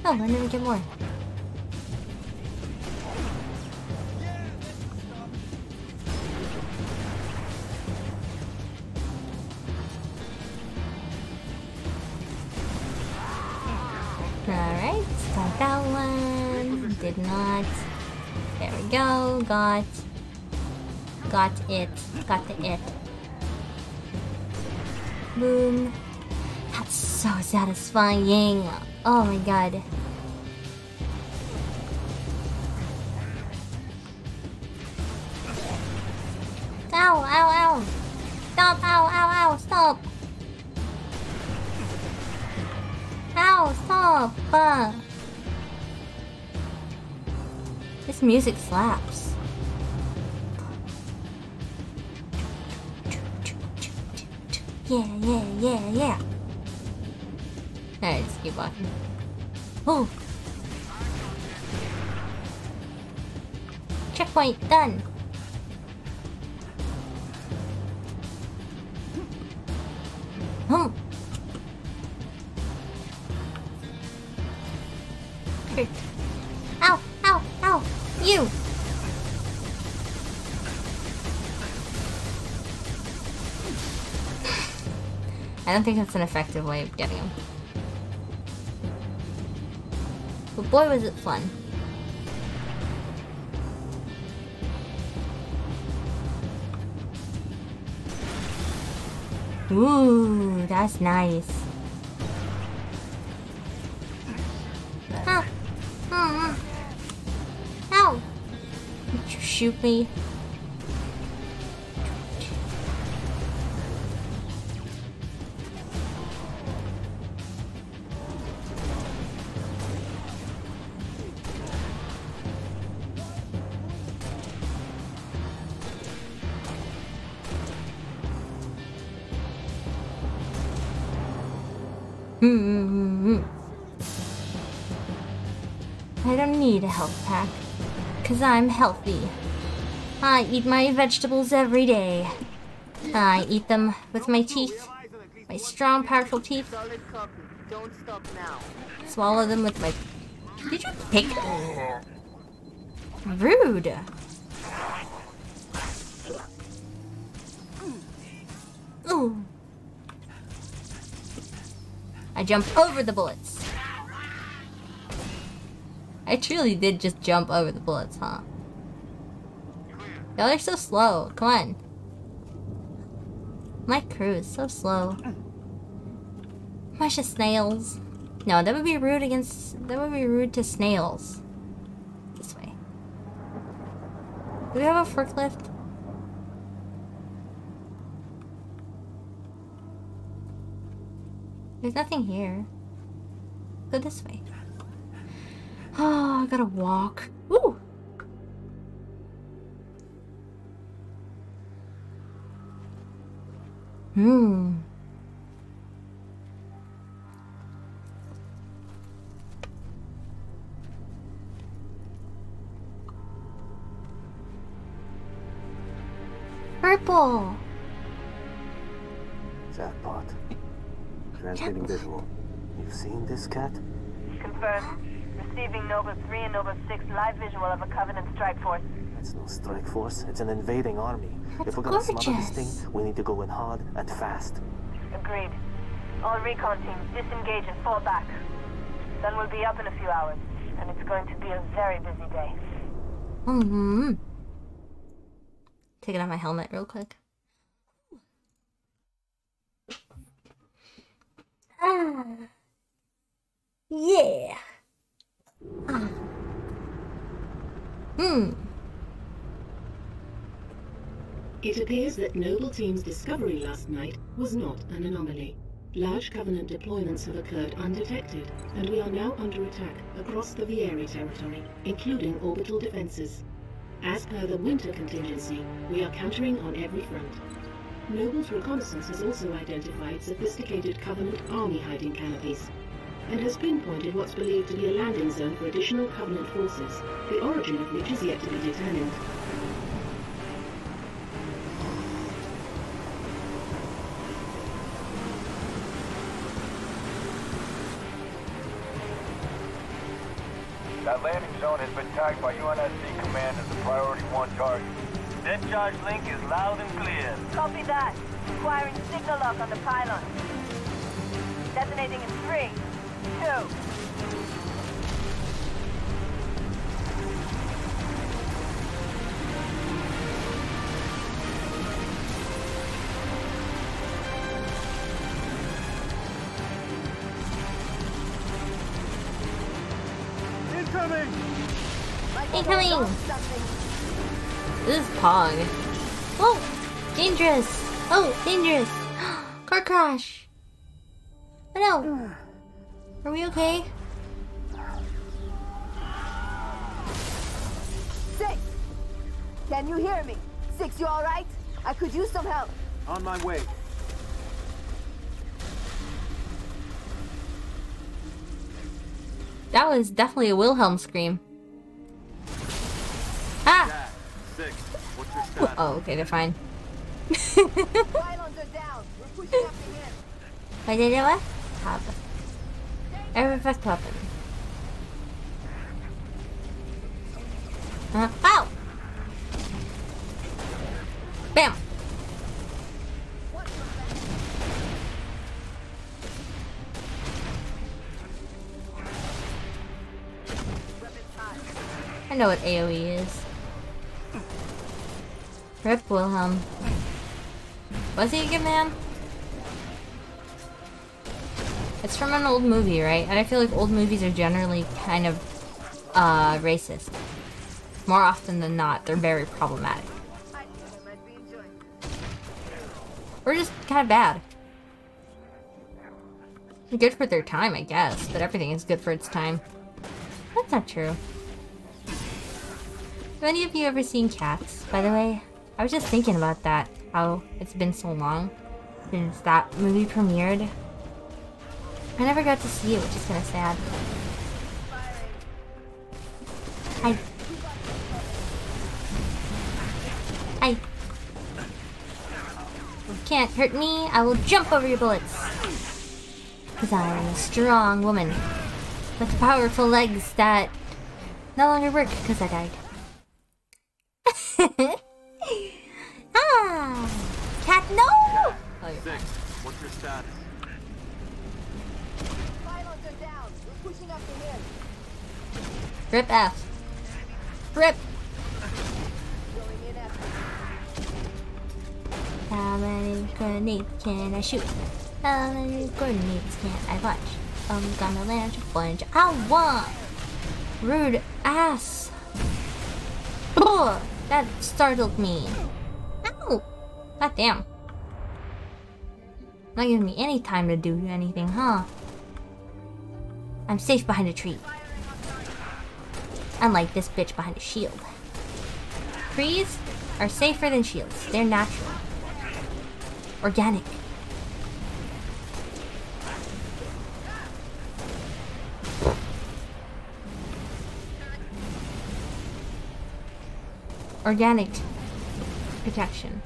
A: Oh, I never get more. Got. Got it. Got the it. Boom. That's so satisfying. Oh my god. Ow, ow, ow. Stop, ow, ow, ow, stop. Ow, stop. Uh. This music slaps. Done! Hmm. Ow! Ow! Ow! You! I don't think that's an effective way of getting him. But boy was it fun. That's nice. Ah. Ah. Ow! Did you shoot me? I'm healthy. I eat my vegetables every day. I eat them with my teeth. My strong, powerful teeth. Swallow them with my... Did you pick... Rude. Ooh. I jump over the bullets. I truly did just jump over the bullets, huh? Y'all are so slow. Come on. My crew is so slow. Of snails. No, that would be rude against. That would be rude to snails. This way. Do we have a forklift? There's nothing here. Go this way. Oh, I gotta walk. Ooh! Hmm. Purple!
B: Jackpot. Transmitting visual. You've seen this cat?
C: Confirmed. Receiving Nova 3 and Nova 6 live visual of a Covenant strike force.
B: It's no strike force. It's an invading army.
A: That's
B: if we're gonna smother this thing, we need to go in hard and fast.
C: Agreed. All recon teams disengage and fall back. Sun will be up in a few hours, and it's going to be a very busy day.
A: Mm-hmm. Taking off my helmet real quick. Ah. Yeah. Hmm.
F: It appears that Noble Team's discovery last night was not an anomaly. Large Covenant deployments have occurred undetected, and we are now under attack across the Viery territory, including orbital defenses. As per the winter contingency, we are countering on every front. Noble's reconnaissance has also identified sophisticated Covenant army hiding canopies, and has pinpointed what's believed to be a landing zone for additional Covenant forces, the origin of which is yet to be determined.
G: That landing zone has been tagged by UNSC Command as a Priority 1 target. Dead charge link is loud and clear.
C: Copy that. Requiring signal lock on the pylon. Detonating in three,
G: Incoming!
A: Incoming! This is Pog. Oh! Dangerous! Oh, dangerous! Car crash! Oh no! Are we okay?
C: Six! Can you hear me? Six, you alright? I could use some help.
B: On my way.
A: That was definitely a Wilhelm scream. Ah!
G: Six. What's your
A: W- Oh, okay, they're fine.
C: Pylons are down. We're pushing up the hill.
A: Vad är det va? Hub. Everfast weapon. Uh, ow! Bam! I know what AoE is. Rip Wilhelm. Was he a good man? It's from an old movie, right? And I feel like old movies are generally kind of uh, racist. More often than not, they're very problematic. Or just kind of bad. Good for their time, I guess, but everything is good for its time. That's not true. Have any of you ever seen Cats, by the way? I was just thinking about that, how it's been so long since that movie premiered. I never got to see it, which is kind of sad. I... I... You can't hurt me, I will jump over your bullets. Because I am a strong woman. With powerful legs that no longer work because I died. ah! Cat, no!
G: Six. What's your status?
C: Pylons are down. We're pushing up the hill.
A: Rip F. Rip!
C: Going in after.
A: How many grenades can I shoot? How many grenades can I launch? I'm gonna launch a bunch. I want! Rude ass! Ugh, that startled me. Ow! God damn. Not giving me any time to do anything, huh? I'm safe behind a tree. Unlike this bitch behind a shield. Trees are safer than shields. They're natural. Organic. Organic protection.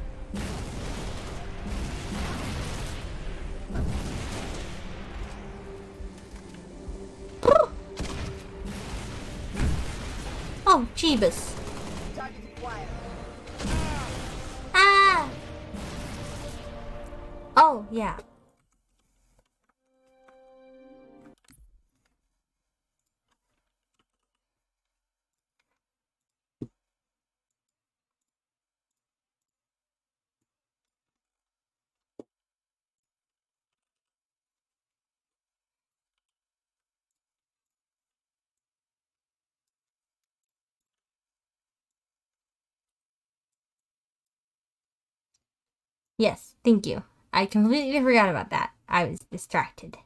A: Jeebus. Ah! Oh, yeah. Yes, thank you. I completely forgot about that. I was distracted.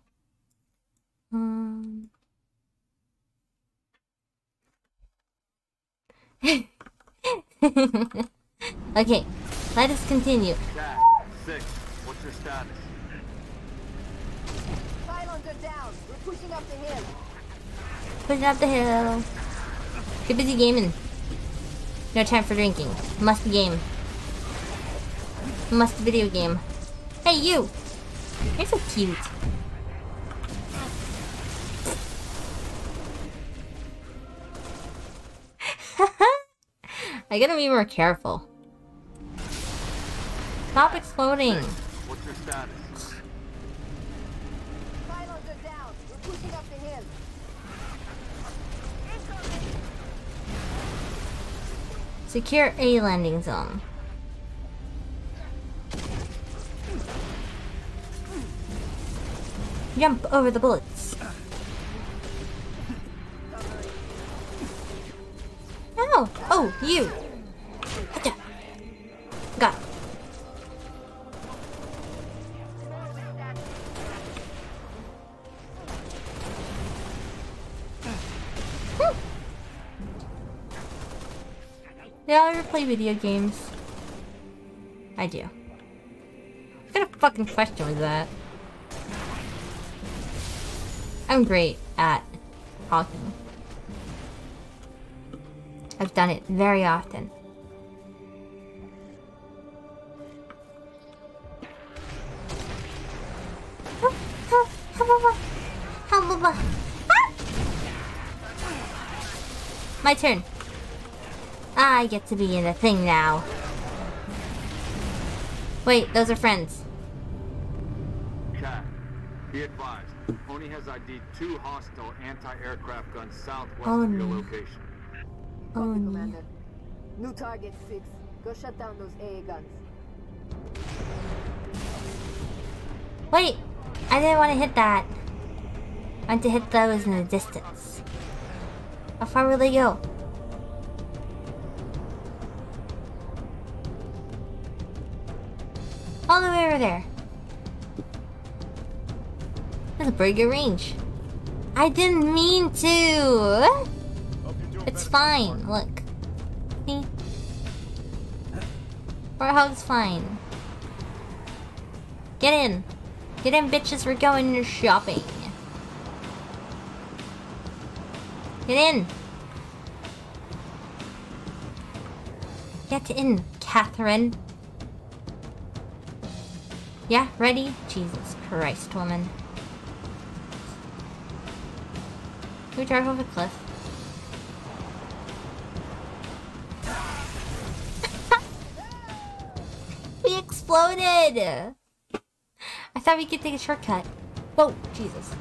A: Um. okay, let us continue.
G: Six. What's your status?
C: Pylons are down. We're pushing up the hill.
A: Pushing up the hill. Too busy gaming. No time for drinking. Must be game. Must video game. Hey, you! You're so cute. I gotta be more careful. Stop exploding.
G: What's your status?
C: Pylons are down. We're pushing up the hill.
A: Secure A landing zone. Jump over the bullets. Oh, oh, you. Got. it. Whew. Do y'all ever play video games? I do. What kind of fucking question was that? I'm great at talking. I've done it very often. My turn. I get to be in a thing now. Wait, those are friends.
G: Be advised. Oni has ID'd two hostile anti-aircraft guns southwest oh, of your location.
A: Oh,
C: Copy,
A: no.
C: Commander. New target six. Go shut down those AA guns.
A: Wait! I didn't want to hit that. I want to hit those in the distance. How far will they go? All the way over there. That's a pretty good range. I didn't mean to! It's fine, look. See? Warthog's fine. Get in. Get in, bitches. We're going shopping. Get in. Get in, Catherine. Yeah, ready? Jesus Christ, woman. We drive off a cliff? we exploded! I thought we could take a shortcut. Whoa, Jesus.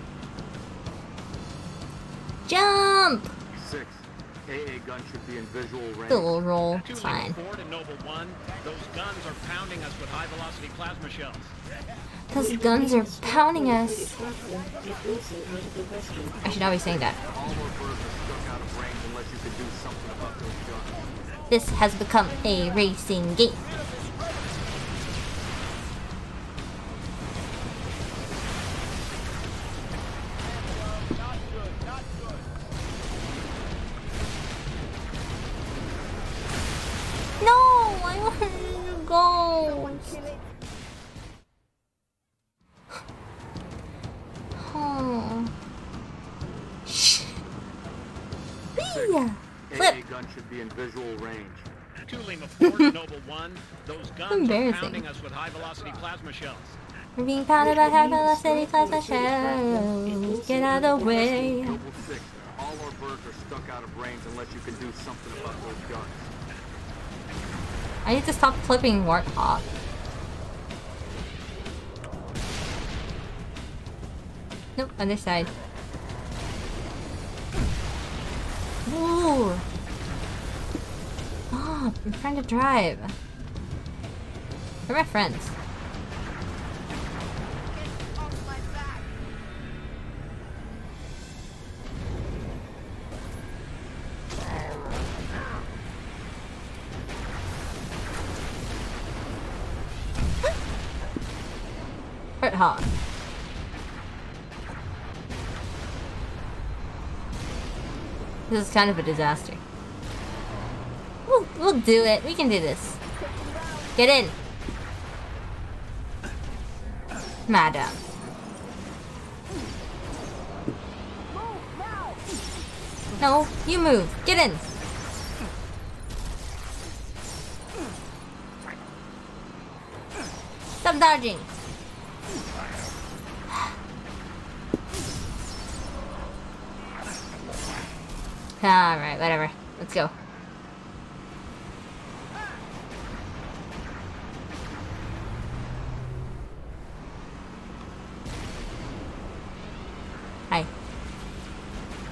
A: Jump!
G: Six. AA gun should be in visual range.
A: Little roll. It's fine.
H: Ford and Noble One. Those guns are pounding us with high velocity plasma shells.
A: Those guns are pounding us.
F: Is also out of the question.
A: I should be saying that.
G: All our birds are stuck out of range unless you can do something about those guns.
A: This has become a racing game. Oh. Shh. Bee. Flip.
G: Gun should be in visual range.
H: Two Lima Ford and Noble One. Those guns are
A: Embarrassing.
H: pounding us with high velocity plasma shells.
A: We're being pounded by high velocity plasma shells. Get out of the way.
G: Six. All our birds are stuck out of range unless you can do something about those guns.
A: I need to stop flipping Warthog. Nope, on this side. Ooh. Oh, I'm trying to drive. They're my friends. Hurt Warthog. This is kind of a disaster. We'll, we'll do it. We can do this. Get in. Madam. No, you move. Get in. Stop dodging. Ah, Alright, whatever. Let's go. Hi.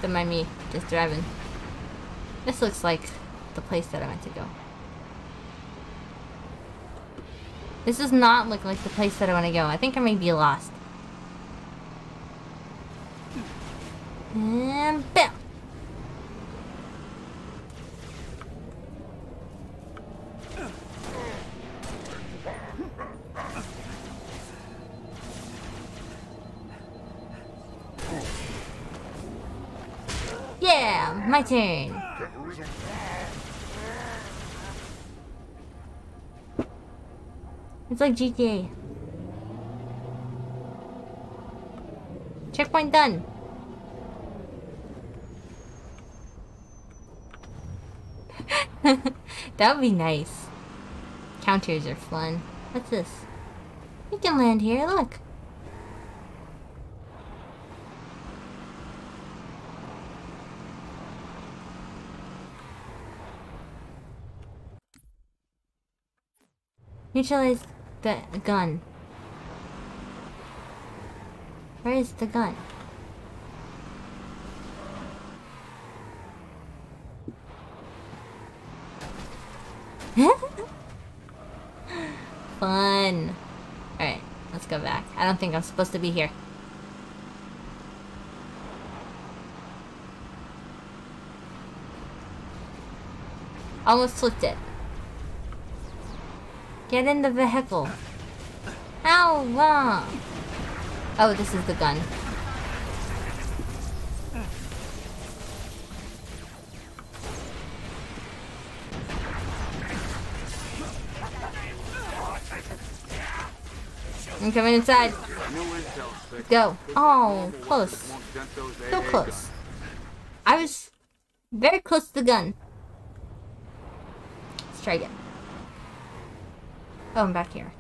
A: Don't mind me, just driving. This looks like the place that I meant to go. This does not look like the place that I want to go. I think I may be lost. And bam! Yeah, my turn. It's like GTA. Checkpoint done. that would be nice. Counters are fun. What's this? We can land here, look. Neutralize the gun. Where is the gun? Fun. Alright, let's go back. I don't think I'm supposed to be here. Almost flipped it. Get in the vehicle. Ow! Wow. Oh, this is the gun. I'm coming inside. Go. Oh, close. So close. I was very close to the gun. Let's try again. Oh, I'm back here.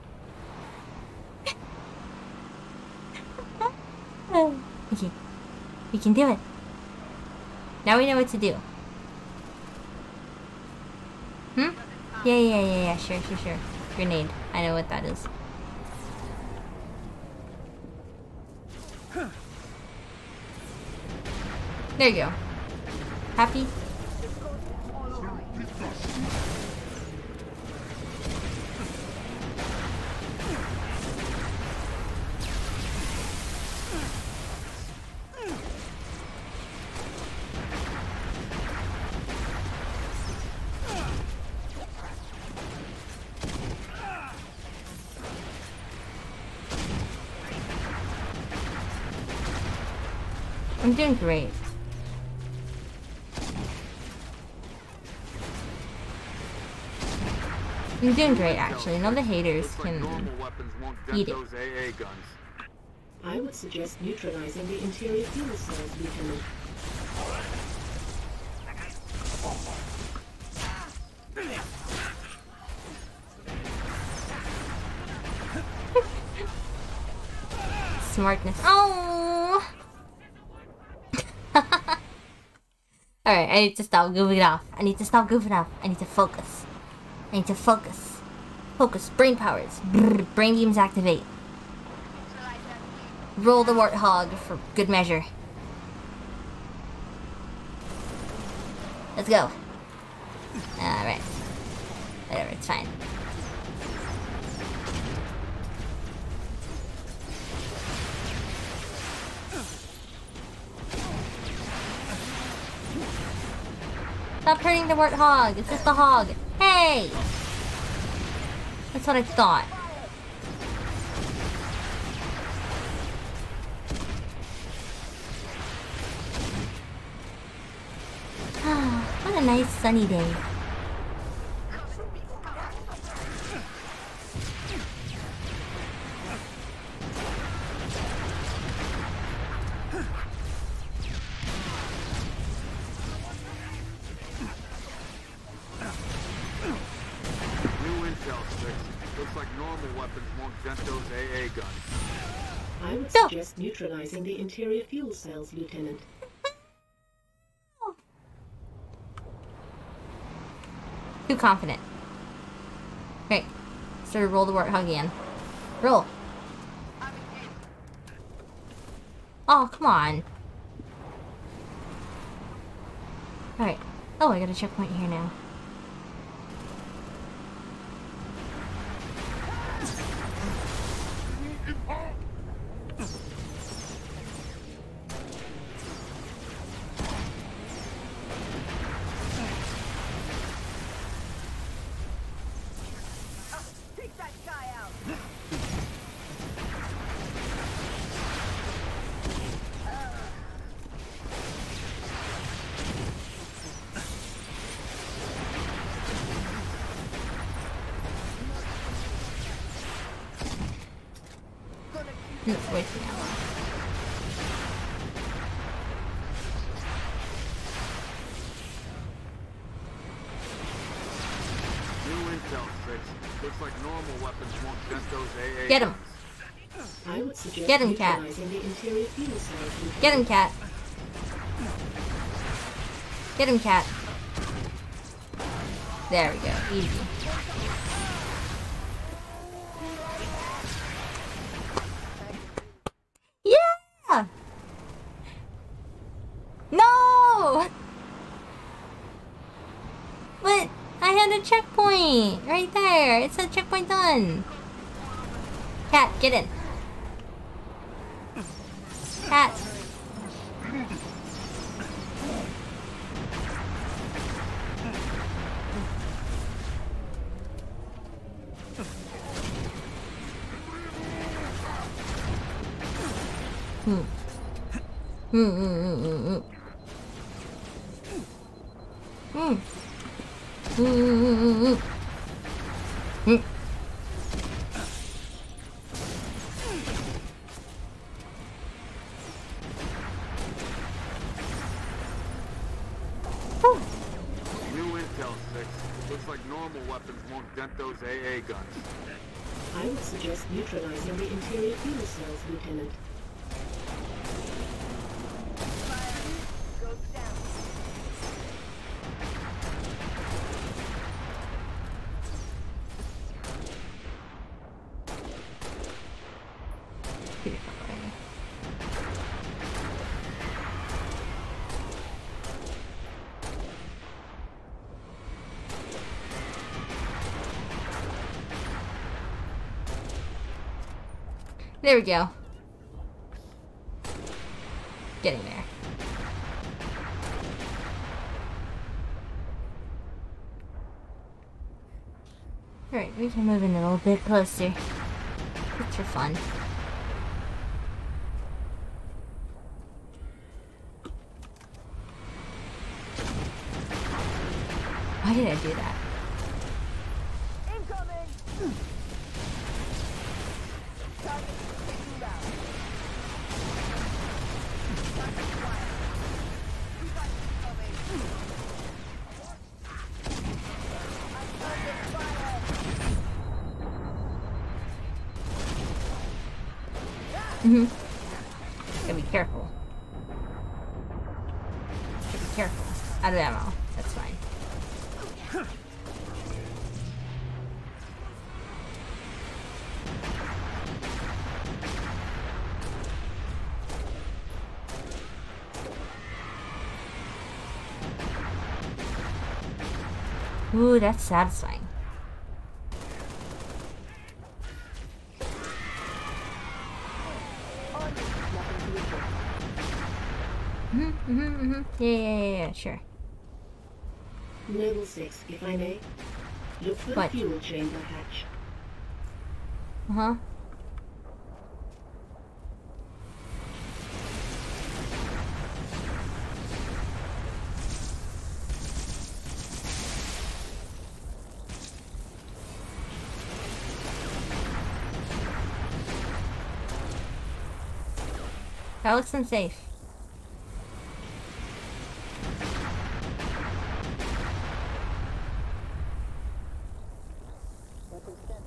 A: okay. We can do it. Now we know what to do. Hmm? Yeah, yeah, yeah, yeah, sure, sure, sure. Grenade. I know what that is. There you go. Happy? Doing great. I'm doing great actually. None of the haters
G: like
A: can
G: normal
A: eat it.
G: those AA guns.
F: I would suggest neutralizing the interior fuel cells, Lieutenant.
A: I need to stop goofing off. I need to stop goofing off. I need to focus. I need to focus. Focus. Brain powers. Brrr, brain beams activate. Roll the warthog for good measure. Let's go. hurting the warthog. It's just a hog. Hey! That's what I thought. what a nice sunny day.
F: Interior fuel cells, Lieutenant.
A: Too confident. Okay. So roll the warthog again. Roll. Oh, come on. Alright. Oh, I got a checkpoint here now. No, wait for now.
G: New intel, Six. Looks like normal weapons won't dent those AA
A: Get him.
F: I would suggest
A: Get him, Cat.
F: neutralizing the interior fuel cells, Lieutenant.
A: Get him, cat. Get him, cat. There we go. Easy. Cat, get in. There we go. Getting there. Alright, we can move in a little bit closer. It's for fun. Why did I do that? Ooh, that's satisfying. Mm-hmm, mm-hmm, mm-hmm. Yeah, yeah, yeah, yeah, sure.
F: Noble 6, if I may. Look for
A: What?
F: the fuel chamber hatch.
A: Uh-huh. Looks unsafe.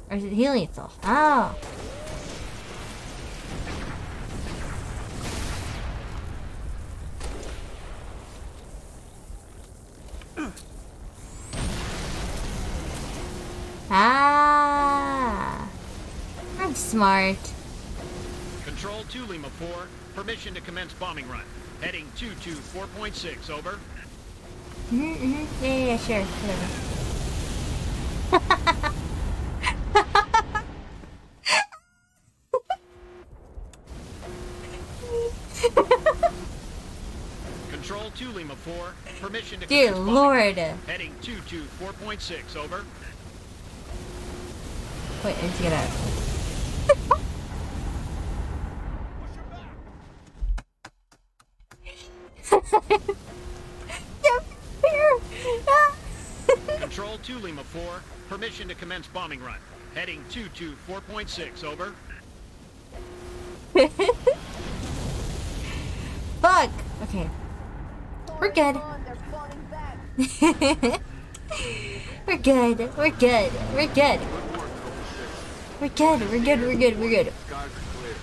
A: Or is it healing itself? Oh. Ah. I'm smart.
H: Control to Lima 4. Permission to commence bombing run. Heading 224.6, over.
A: Mm-hmm, mm-hmm. Yeah, yeah, yeah, sure. Whatever.
H: Control 2 Lima 4. Permission to
A: Dear
H: commence bombing
A: lord.
H: run. Heading 224.6, over.
A: Wait, I need to get out.
H: Bombing run. Heading 224.6, over.
A: Fuck. Okay. We're good.
C: On, they're falling back.
A: we're good. We're good. We're good. We're good. We're good. We're good. We're good.
G: Skies are clear.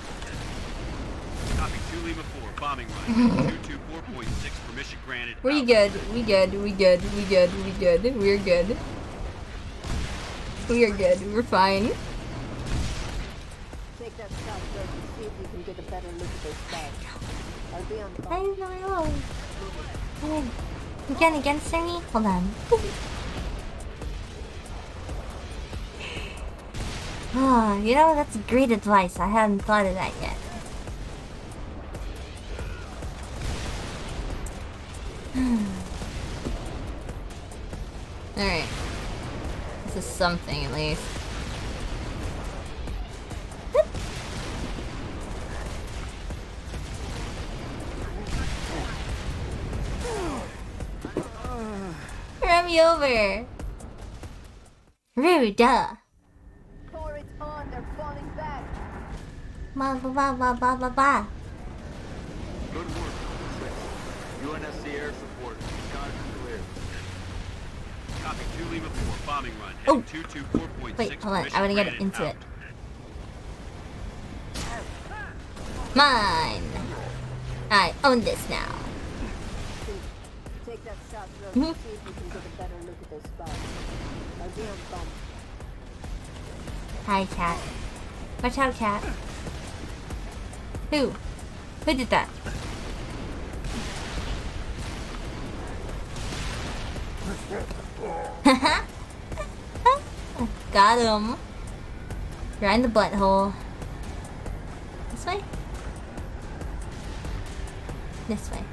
H: Copy 2 Lima 4. Bombing run. 224.6. Permission granted.
A: We good. We good. We good. We good. We good. We're good. We are good. We're fine.
D: Take that shot first and see if you can get a better look at those. I'll be on
A: I
D: top.
A: know. Hey, Again, against me? Hold on. Ah, you know, that's great advice. I hadn't thought of that yet. Something at least. Run me over! Ba ba ba ba ba ba ba.
G: Good work, UNSC air support. Skies are clear.
H: Copy 2 Lima 4. Bombing run.
A: Oh.
H: Heading 224.6.
A: Wait, hold on. I wanna get into
H: out.
A: it. Mine! I own this now.
D: Take that shot first hmm? see if you can get a better look at those stars. I'll be.
A: Hi, cat. Watch out, cat. Who? Who did that? Got him. Right in the butthole. This way? This way.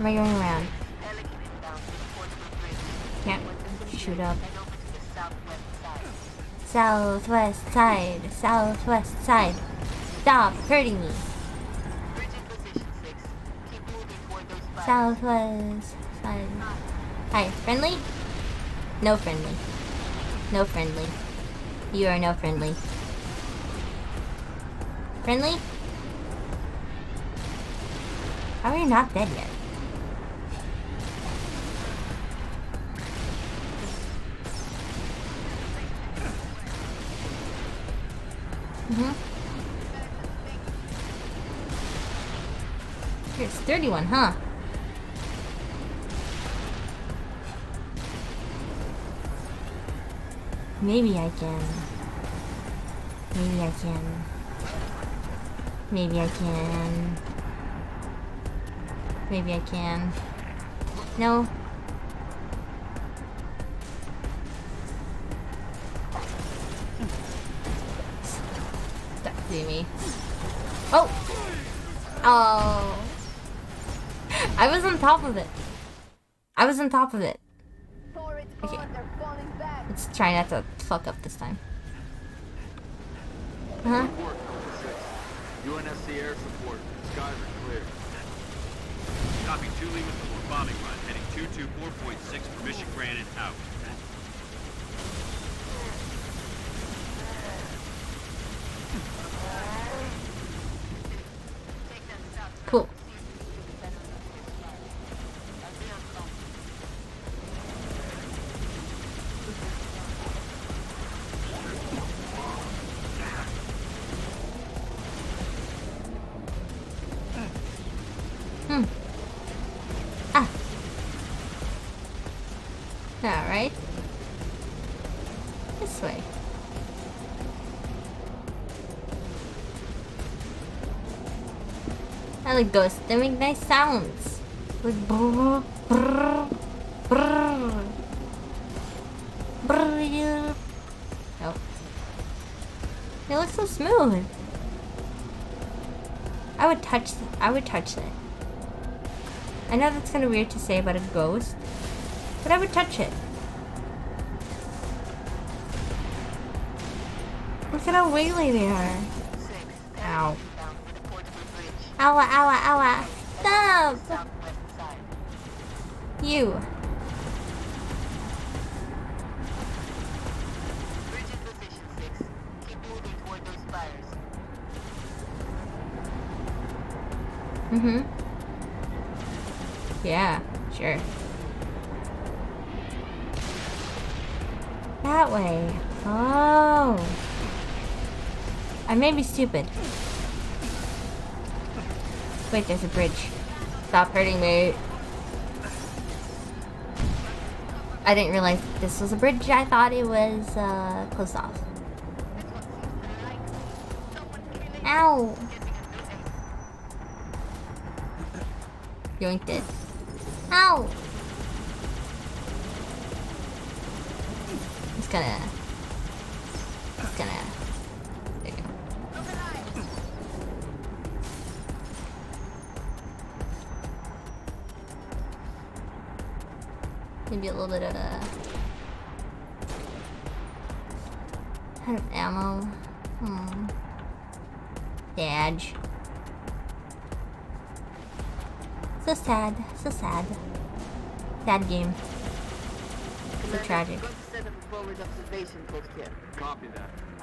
A: Am I going around? Can't shoot up. Southwest side, southwest side. Stop hurting me. Southwest side. Hi, friendly? No friendly. No friendly. You are no friendly. Friendly? How are you not dead yet? Mm-hmm. Here's 31, huh? Maybe I can. Maybe I can. Maybe I can. Maybe I can. No. Stop seeing me. Oh! Oh! I was on top of it. I was on top of it. Okay. Let's try not to fuck up this time.
G: Double Six. UNSC air support. Skies are clear.
H: Copy 2 Lima 4. Bombing run. Heading 224.6. Permission granted. Out.
A: I like ghosts. They make nice sounds. Like brrr, brrr, brrr. Brrr. Nope. They look so smooth. I would touch. I would touch it. I know that's kind of weird to say about a ghost, but I would touch it. Look at how wiggly they are. Ow. Ow, ow, ow, Stop! You. Mm-hmm. Yeah, sure. That way. Oh. I may be stupid. Wait, there's a bridge. Stop hurting me. I didn't realize this was a bridge. I thought it was uh, closed off. Ow! Yoinked it.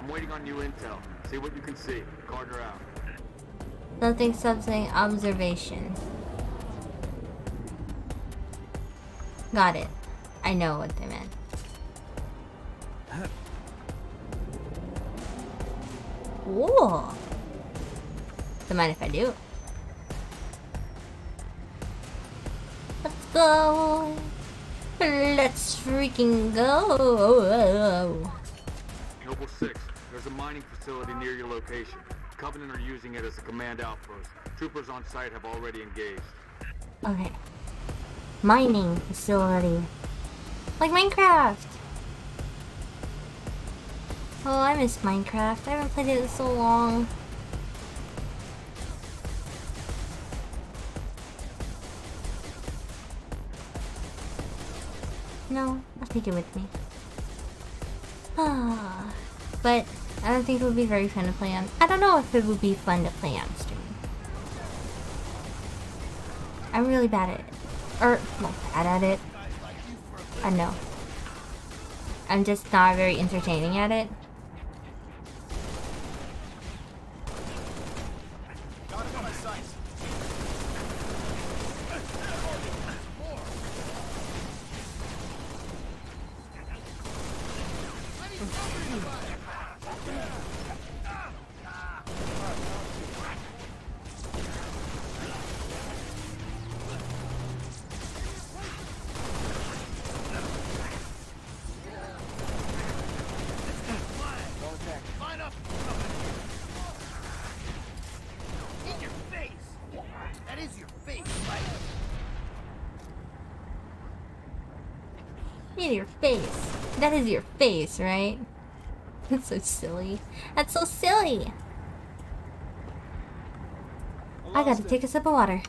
G: I'm waiting on new intel. See what you can see. Carter out.
A: Something, something, observation. Got it. I know what they meant. Ooh. Don't mind if I do. Let's go. Let's freaking go.
G: Noble 6, there's a mining facility near your location. Covenant are using it as a command outpost. Troopers on site have already engaged.
A: Okay. Mining facility. Like Minecraft. Oh, I miss Minecraft. I haven't played it in so long. No, I'll take it with me. Ah, but I don't think it would be very fun to play on. I don't know if it would be fun to play on stream. I'm really bad at it. Or, bad at it. I know. I'm just not very entertaining at it.
H: In your face! That is your face, right?
A: In your face. That is your face, right? That's so silly. That's so silly. I gotta take a sip of water.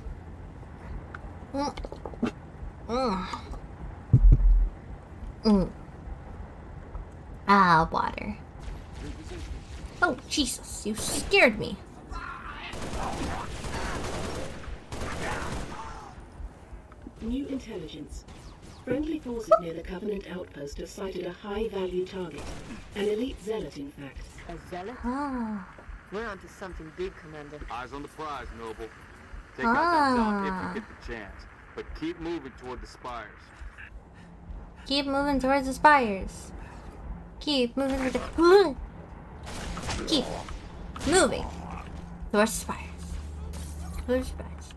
A: Mm. Mm. Mm. Ah, water. Oh, Jesus, you scared me.
F: New intelligence. Friendly forces near the Covenant outpost have sighted a high-value target. An elite zealot, in fact.
D: A zealot?
A: Ah.
D: We're onto something big, Commander.
G: Eyes on the prize, Noble. Take out that dock if
A: Ah.
G: you get the chance. But keep moving toward the spires.
A: Keep moving towards the spires. Keep moving towards the... Keep moving towards the spires. Towards the spires.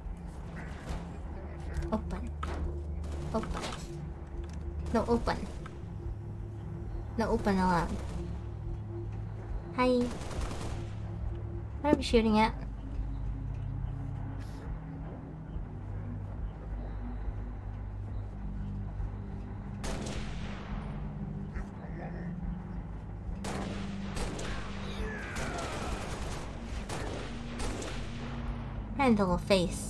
A: Open. Open. No open. No open allowed. Hi. What are we shooting at? And little face.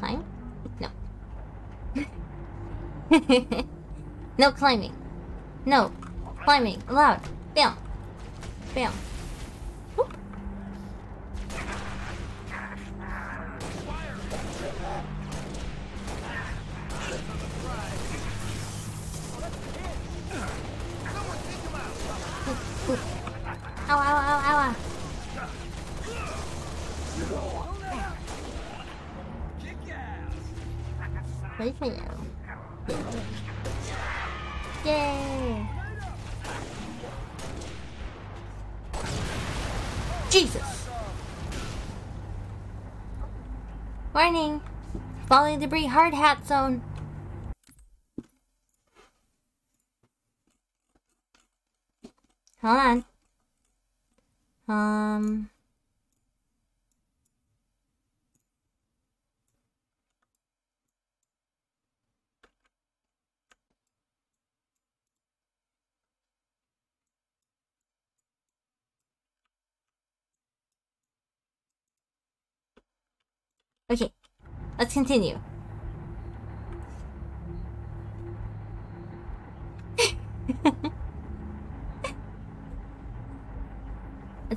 A: Climb? No. no climbing. No. Climbing. Allowed. Bam. Bam. Hard hat zone. Hold on. Um. Okay, let's continue.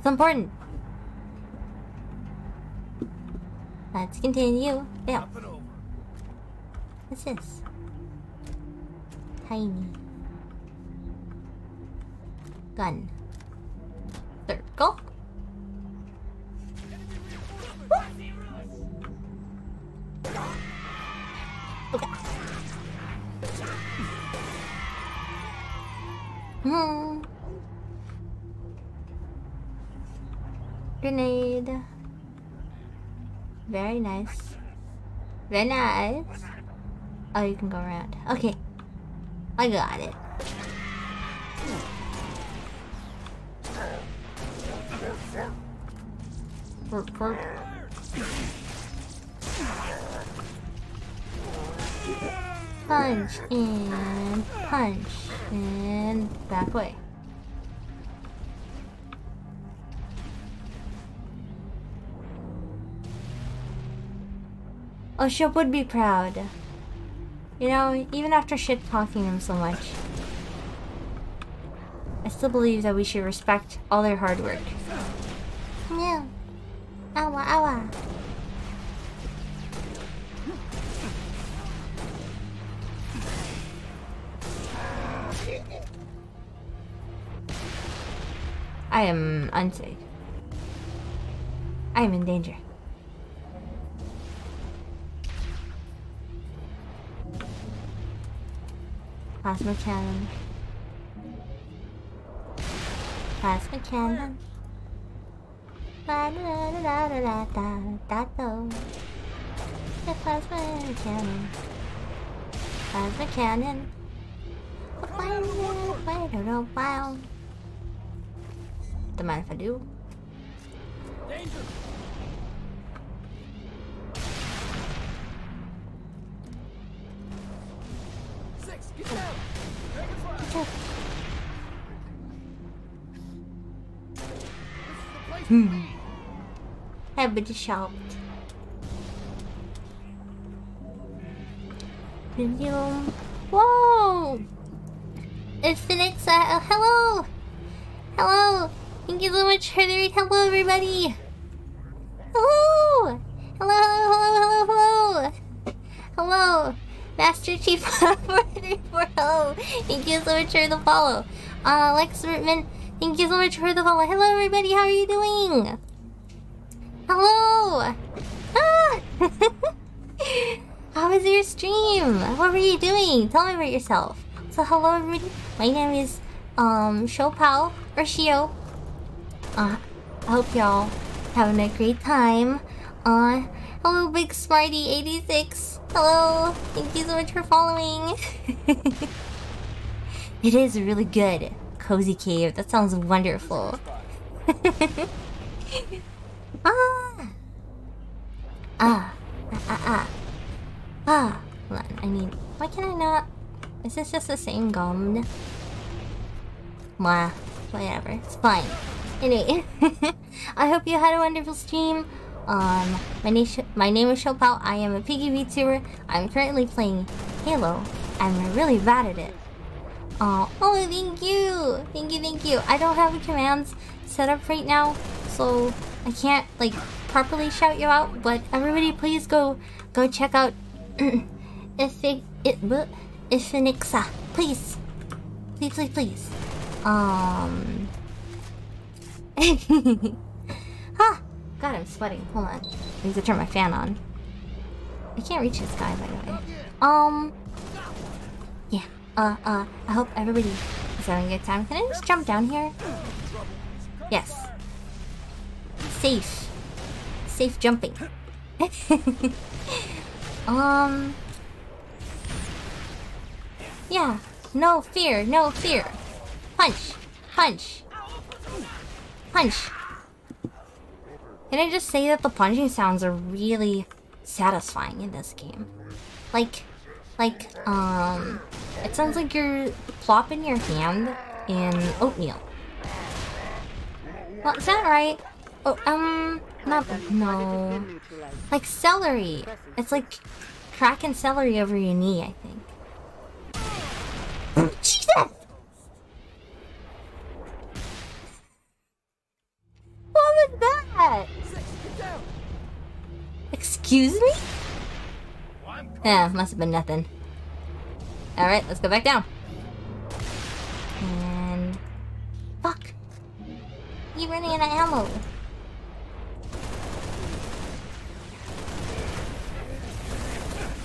A: It's important. Let's continue. Yeah. What's this? Tiny. Gun. Circle. Very nice. Oh, you can go around. Okay. I got it. Burp, burp. Punch and punch and back way. Ship would be proud. You know, even after shit talking him so much, I still believe that we should respect all their hard work. Yeah. Awa, awa. I am unsafe. I am in danger. Plasma cannon. Plasma cannon. La da da da da da da da da. The plasma cannon. Plasma cannon. Why don't know wow. Don't mind if I do. Hmm. Have been shocked. Medium. Whoa! Phoenix. Uh, hello! Hello! Thank you so much for the read. Hello, everybody! Hello! Hello, hello, hello, hello, hello! Master Chief 434, hello! Thank you so much for the follow. Uh, Lex Rittman, thank you so much for the follow. Hello, everybody, how are you doing? Hello! Ah! How was your stream? What were you doing? Tell me about yourself. So hello everybody. My name is um Shiopao or Shio. Uh, I hope y'all having a great time. Uh, hello Big Smarty 86. Hello. Thank you so much for following. it is really good. Cozy cave. That sounds wonderful. ah. Ah. Ah. Ah. Ah. Hold on. I need. Why can I not? Is this just the same gum? Mwah. Whatever. It's fine. Anyway, I hope you had a wonderful stream. Um, my name my name is Shiopao. I am a piggy VTuber. I'm currently playing Halo. I'm really bad at it. Oh, oh, thank you, thank you, thank you. I don't have commands set up right now, so I can't like properly shout you out. But everybody, please go go check out if it it if Inixa, please, please, please, please. Um. huh. God, I'm sweating. Hold on. I need to turn my fan on. I can't reach this guy, by the way. Um. Yeah. Uh, uh, I hope everybody is having a good time. Can I just jump down here? Yes. Safe. Safe jumping. um. Yeah. No fear. No fear. Punch. Punch. Punch. Can I just say that the punching sounds are really satisfying in this game? Like, like, um, it sounds like you're plopping your hand in oatmeal. Well, is that right? Oh, um, not, no. Like celery. It's like cracking celery over your knee, I think. Jesus! What was that? Excuse me? Yeah, must have been nothing. Alright, let's go back down. And... Fuck. You running out of ammo.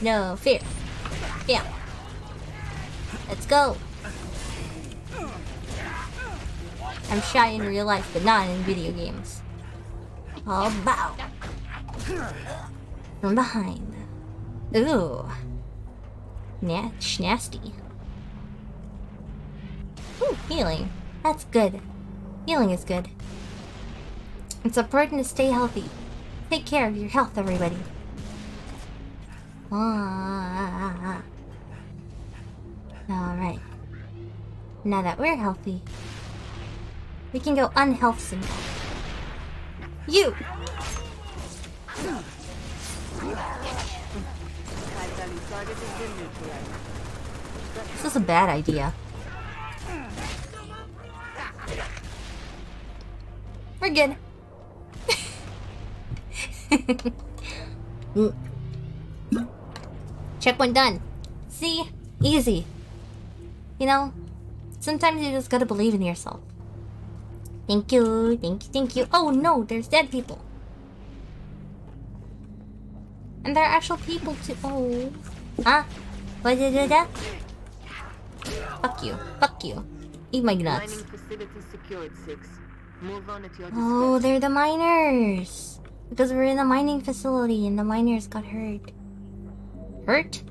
A: No, fear. Yeah. Let's go. I'm shy in real life, but not in video games. I'll bow. From behind. Ooh. Natch nasty. Ooh, healing. That's good. Healing is good. It's important to stay healthy. Take care of your health, everybody. Ah. Alright. Now that we're healthy, we can go unhealthy. You! This is a bad idea. We're good. Checkpoint done. See? Easy. You know, sometimes you just gotta believe in yourself. Thank you, thank you, thank you. Oh no, there's dead people. And there are actual people too. Oh. Huh? What did you do? Fuck you. Fuck you. Eat my nuts. Oh, they're the miners. Because we're in a mining facility and the miners got hurt. Hurt?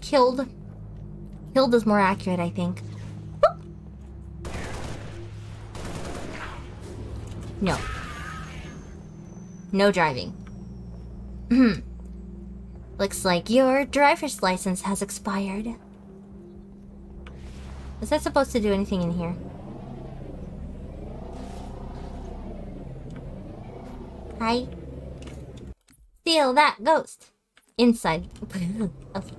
A: Killed. Killed is more accurate, I think. No. No driving. Looks like your driver's license has expired. Was that supposed to do anything in here? Hi. Steal that ghost. Inside. okay.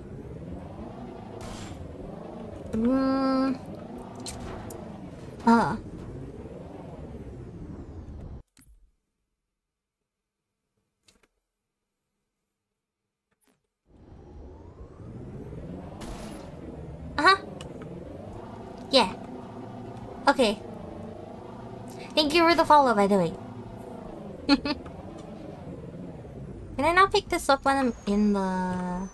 A: Mm. Ah. Uh-huh. Yeah. Okay. Thank you for the follow, by the way. Can I not pick this up when I'm in the...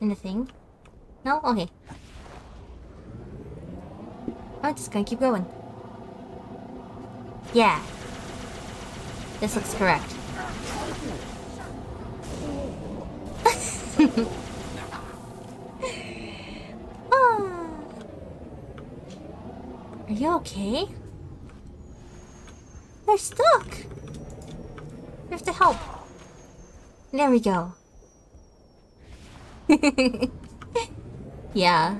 A: In the thing? No? Okay. I'm just gonna keep going. Yeah. This looks correct. Are you okay? They're stuck! We have to help. There we go. yeah.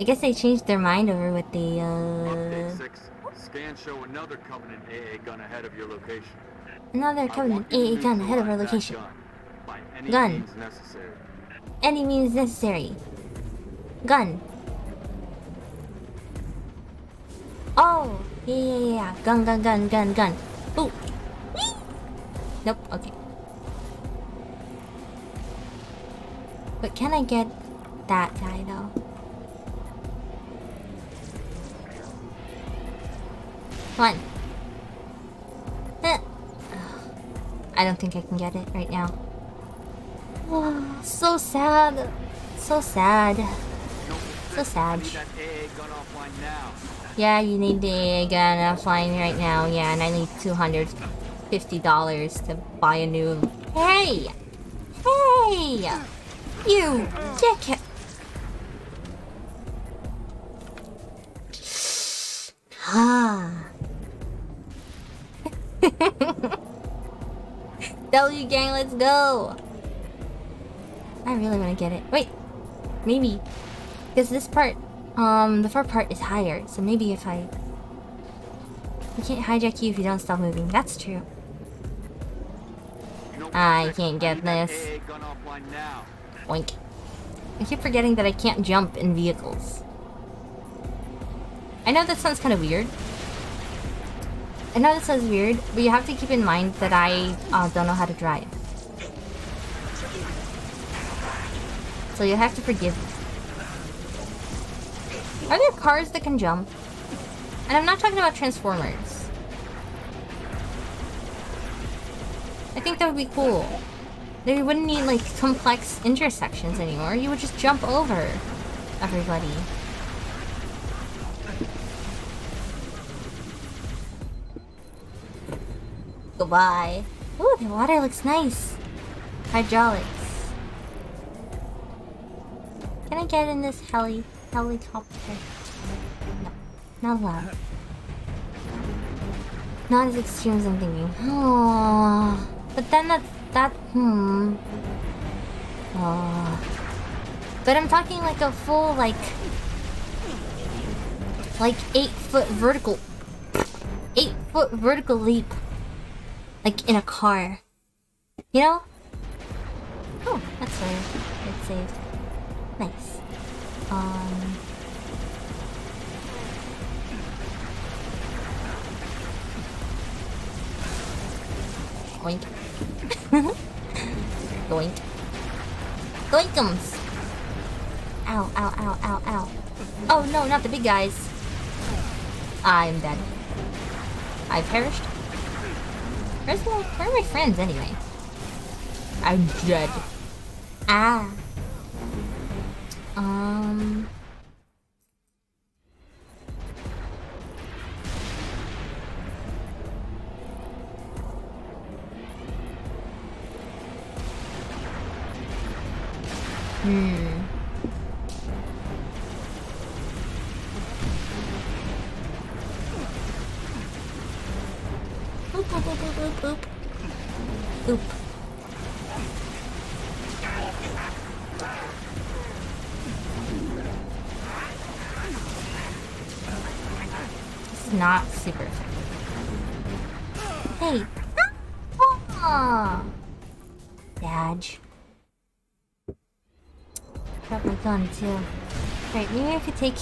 A: I guess they changed their mind over with the, uh...
G: 6. Scans show another Covenant AA gun ahead of your location.
A: Another Covenant
G: want you to
A: AA gun ahead of our location.
G: Gun, by any
A: Gun.
G: means necessary.
A: Any means necessary. Gun. Oh! Yeah, yeah, yeah. Gun, gun, gun, gun, gun. Ooh. Nope, okay. But can I get that guy though? Come. Eh. I don't think I can get it right now. Oh, so sad. So sad. So sad.
G: Need that AA gun offline now.
A: Yeah, you need the AA gun offline right now. Yeah, and I need two hundred fifty dollars to buy a new. Hey, hey, you dickhead! Ah. W gang, let's go! I really want to get it. Wait, maybe because this part, um, the far part is higher. So maybe if I, I can't hijack you if you don't stop moving. That's true. I can't get this. Oink. I keep forgetting that I can't jump in vehicles. I know that sounds kind of weird. I know that sounds weird, but you have to keep in mind that I uh, don't know how to drive. So you'll have to forgive me. Are there cars that can jump? And I'm not talking about Transformers. I think that would be cool. Then we wouldn't need like complex intersections anymore. You would just jump over everybody. Goodbye. Ooh, the water looks nice. Hydraulics. Can I get in this heli helicopter? No, not allowed. Not as extreme as I'm thinking. Oh, but then that that hmm. Oh. But I'm talking like a full like like eight foot vertical eight foot vertical leap. Like in a car. You know? Oh, that's safe. It's safe. Nice. Um Oink. Doink. Doinkums! Ow, ow, ow, ow, ow. Oh no, not the big guys. I'm dead. I perished. Where's my, where are my friends anyway? I'm dead. Ah. Um. Hmm. to... Right, maybe I could take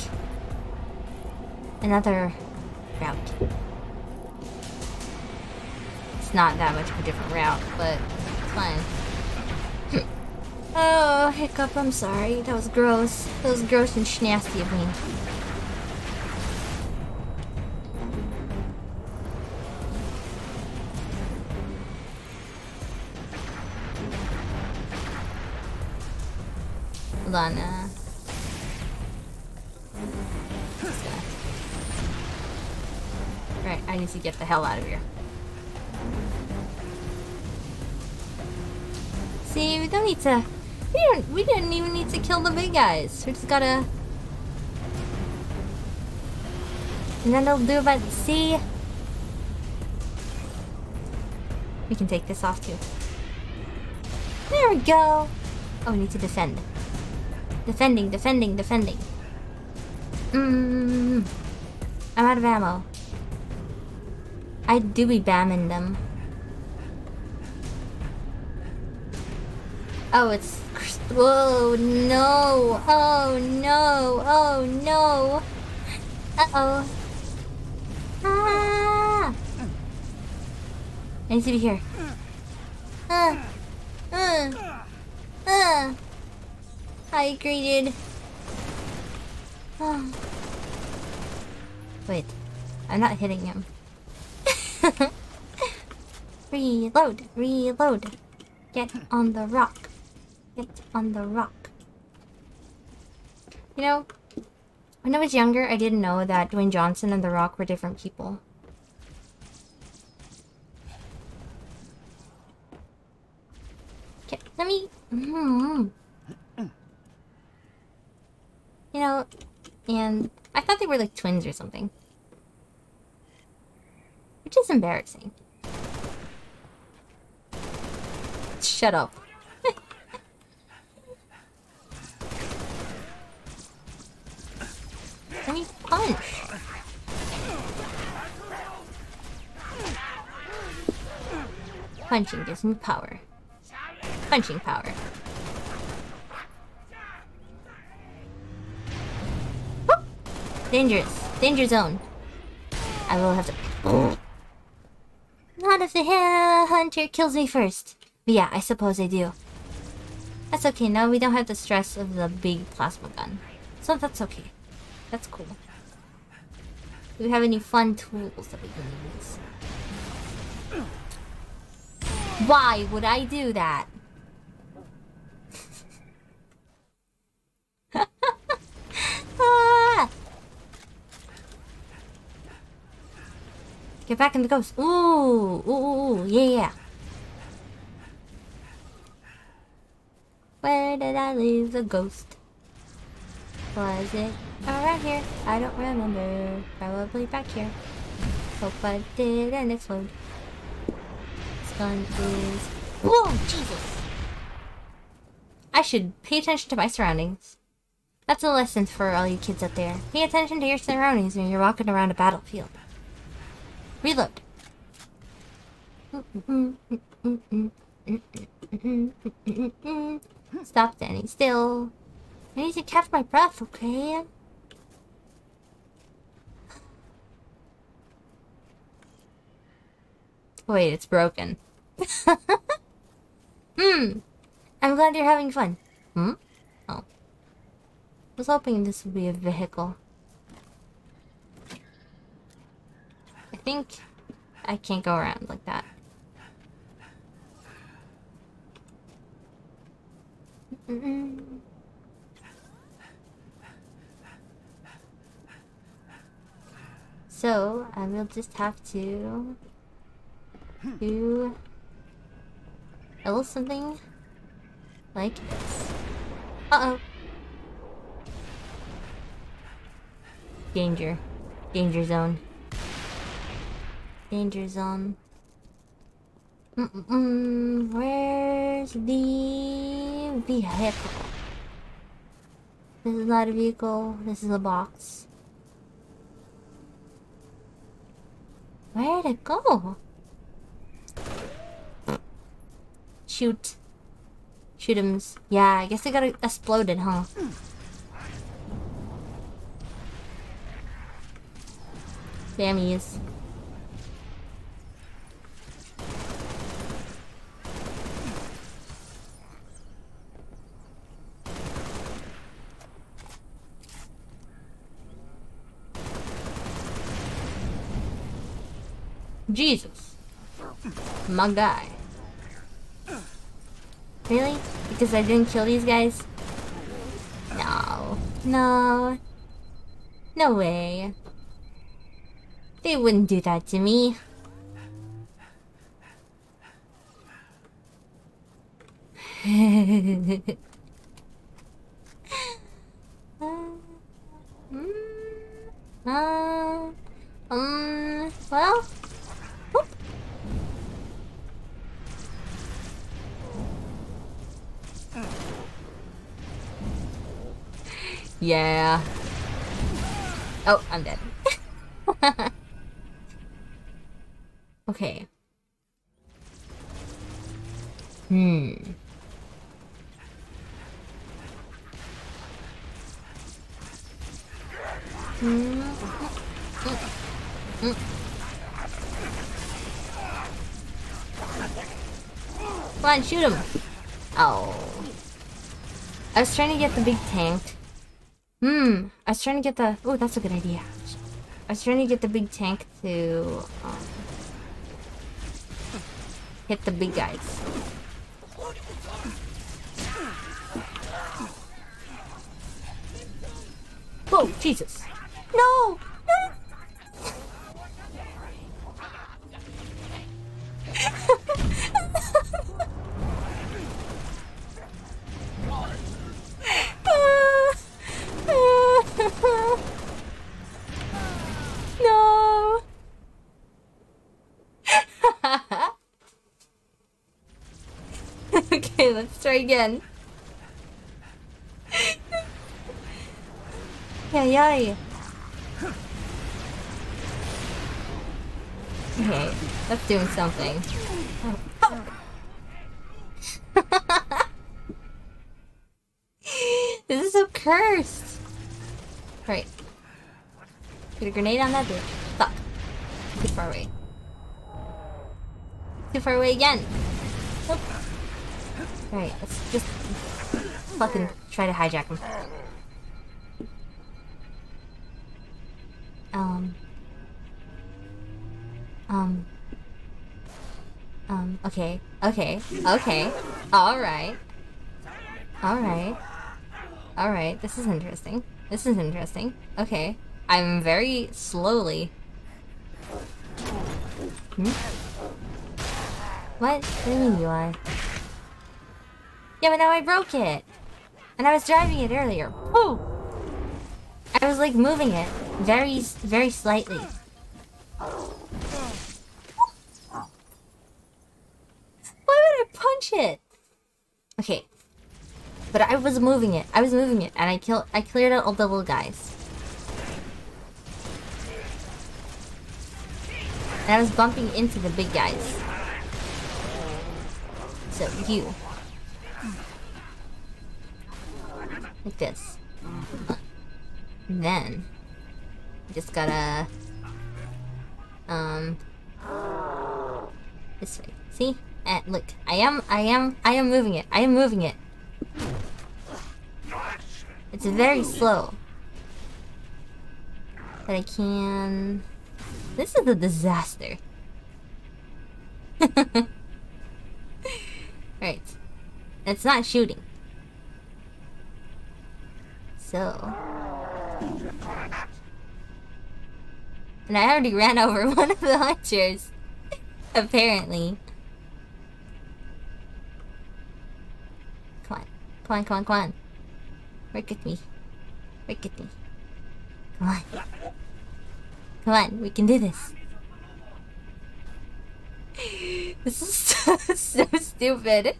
A: another route. It's not that much of a different route, but it's fine. oh, hiccup, I'm sorry. That was gross. That was gross and nasty of me. Hold on, uh... Right, I need to get the hell out of here. See, we don't need to... We don't. We didn't even need to kill the big guys. We just gotta... And then they'll do about... The see? We can take this off too. There we go! Oh, we need to defend. Defending, defending, defending. Mmm. I'm out of ammo. I do be bamming them. Oh, it's... Whoa, no! Oh, no! Oh, no! Uh-oh. Ah! I need to be here. Uh, uh, uh. High graded. Oh. Wait, I'm not hitting him. reload, reload. Get on the rock. Get on the rock. You know, when I was younger, I didn't know that Dwayne Johnson and The Rock were different people. Okay, let me. Mm, you know, and I thought they were like twins or something. Which is embarrassing. Shut up. Let me punch. Punching gives me power. Punching power. Whoop! Dangerous. Danger zone. I will have to... If the hunter kills me first. But yeah, I suppose I do. That's okay, now we don't have the stress of the big plasma gun. So that's okay. That's cool. Do we have any fun tools that we can use? Why would I do that? ah! Get back in the ghost. Ooh, ooh, ooh, ooh, yeah. Where did I leave the ghost? Was it around here? I don't remember. Probably back here. Hope I didn't explode. This gun is... Whoa, Jesus! I should pay attention to my surroundings. That's a lesson for all you kids out there. Pay attention to your surroundings when you're walking around a battlefield. Reload. Stop standing still. I need to catch my breath, okay? Wait, it's broken. Hmm. I'm glad you're having fun. Hmm? Oh. I was hoping this would be a vehicle. Think I can't go around like that. So, um, I will just have to do a little something like this. Uh-oh. Danger. Danger zone. Danger zone. Mm -mm. Where's the vehicle? This is not a vehicle. This is a box. Where'd it go? Shoot. Shoot him. Yeah, I guess they got exploded, huh? Dammies. Jesus. My guy. Really? Because I didn't kill these guys? No. No No way. They wouldn't do that to me. uh, um, well, Yeah. Oh, I'm dead. okay. Hmm. Hmm. Hmm. Come on, shoot him. Oh. I was trying to get the big tank. Hmm. I was trying to get the... Oh, that's a good idea. I was trying to get the big tank to... Um, hit the big guys. Whoa, Jesus. No! Try again. Yeah, yeah. Okay, that's doing something. this is so cursed. Right. Put a grenade on that bitch. Fuck. Too far away. Too far away again. Nope. Alright, let's just fucking try to hijack him. Um. Um. Um, okay. Okay. Okay. Alright. Alright. Alright, this is interesting. This is interesting. Okay. I'm very slowly. Hmm? What? What do you mean UI? Yeah, but now I broke it! And I was driving it earlier. Woo! I was like moving it. Very, very slightly. Why would I punch it? Okay. But I was moving it. I was moving it, and I killed. I cleared out all the little guys. And I was bumping into the big guys. So you, like this. Then, just gotta, um, this way. See? And look, I am, I am, I am moving it. I am moving it. It's very slow. But I can... This is a disaster. right. It's not shooting. So... And I already ran over one of the launchers. Apparently. Come on. Come on, come on, come on. Work with me. Work with me. Come on. Come on, we can do this. This is so, so stupid.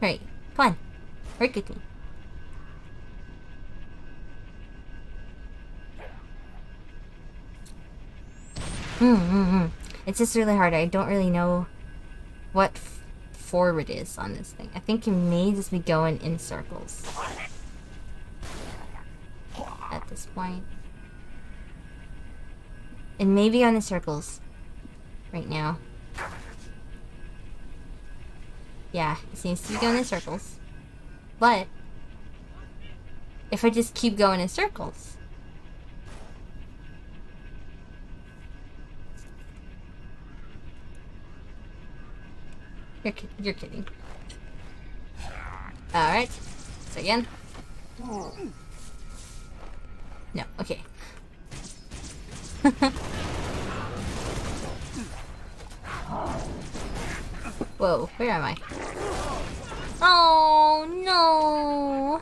A: Right. Come on. Work with me. Hmm, hmm, hmm. It's just really hard. I don't really know what forward is on this thing. I think it may just be going in circles. At this point. It may be on the circles. Right now. Yeah, it seems to be going in circles. But, if I just keep going in circles, You're, you're kidding. Alright. So again. No, okay. Whoa, where am I? Oh no!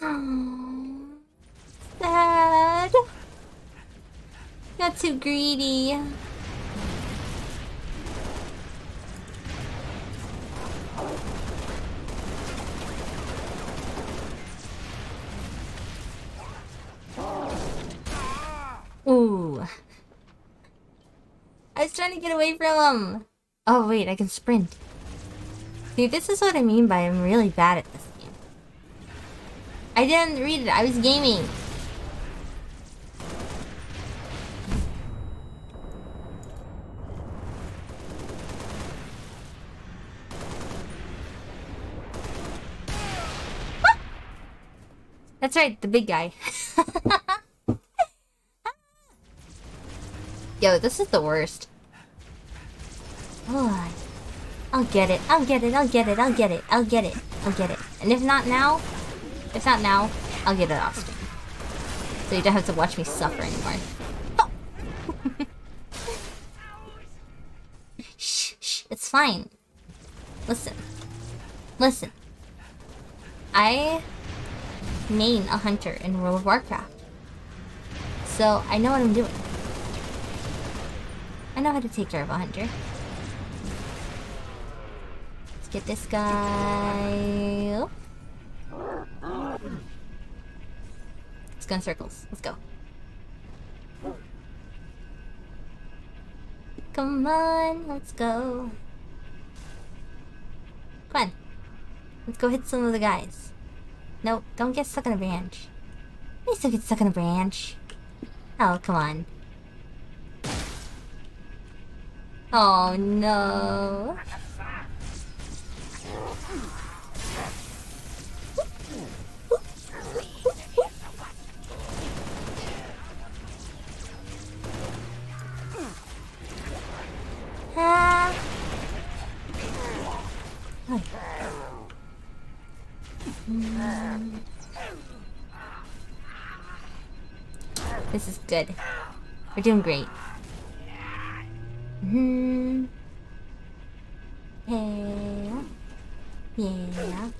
A: Sad. Got too greedy. Ooh. I was trying to get away from him. Oh wait, I can sprint. See, this is what I mean by I'm really bad at this game. I didn't read it, I was gaming. That's right, the big guy. Yo, this is the worst. Oh, I'll get it. I'll get it. I'll get it. I'll get it. I'll get it. I'll get it. And if not now, if not now, I'll get it off stream. So you don't have to watch me suffer anymore. Oh. shh, shh. It's fine. Listen. Listen. I main a hunter in World of Warcraft. So I know what I'm doing. I know how to take care of a hunter. Get this guy. Let's go in circles. Let's go. Come on, let's go. Come on. Let's go hit some of the guys. No, don't get stuck in a branch. You still get stuck in a branch. Oh, come on. Oh no. This is good. We're doing great. Hmm. Yeah. Yeah.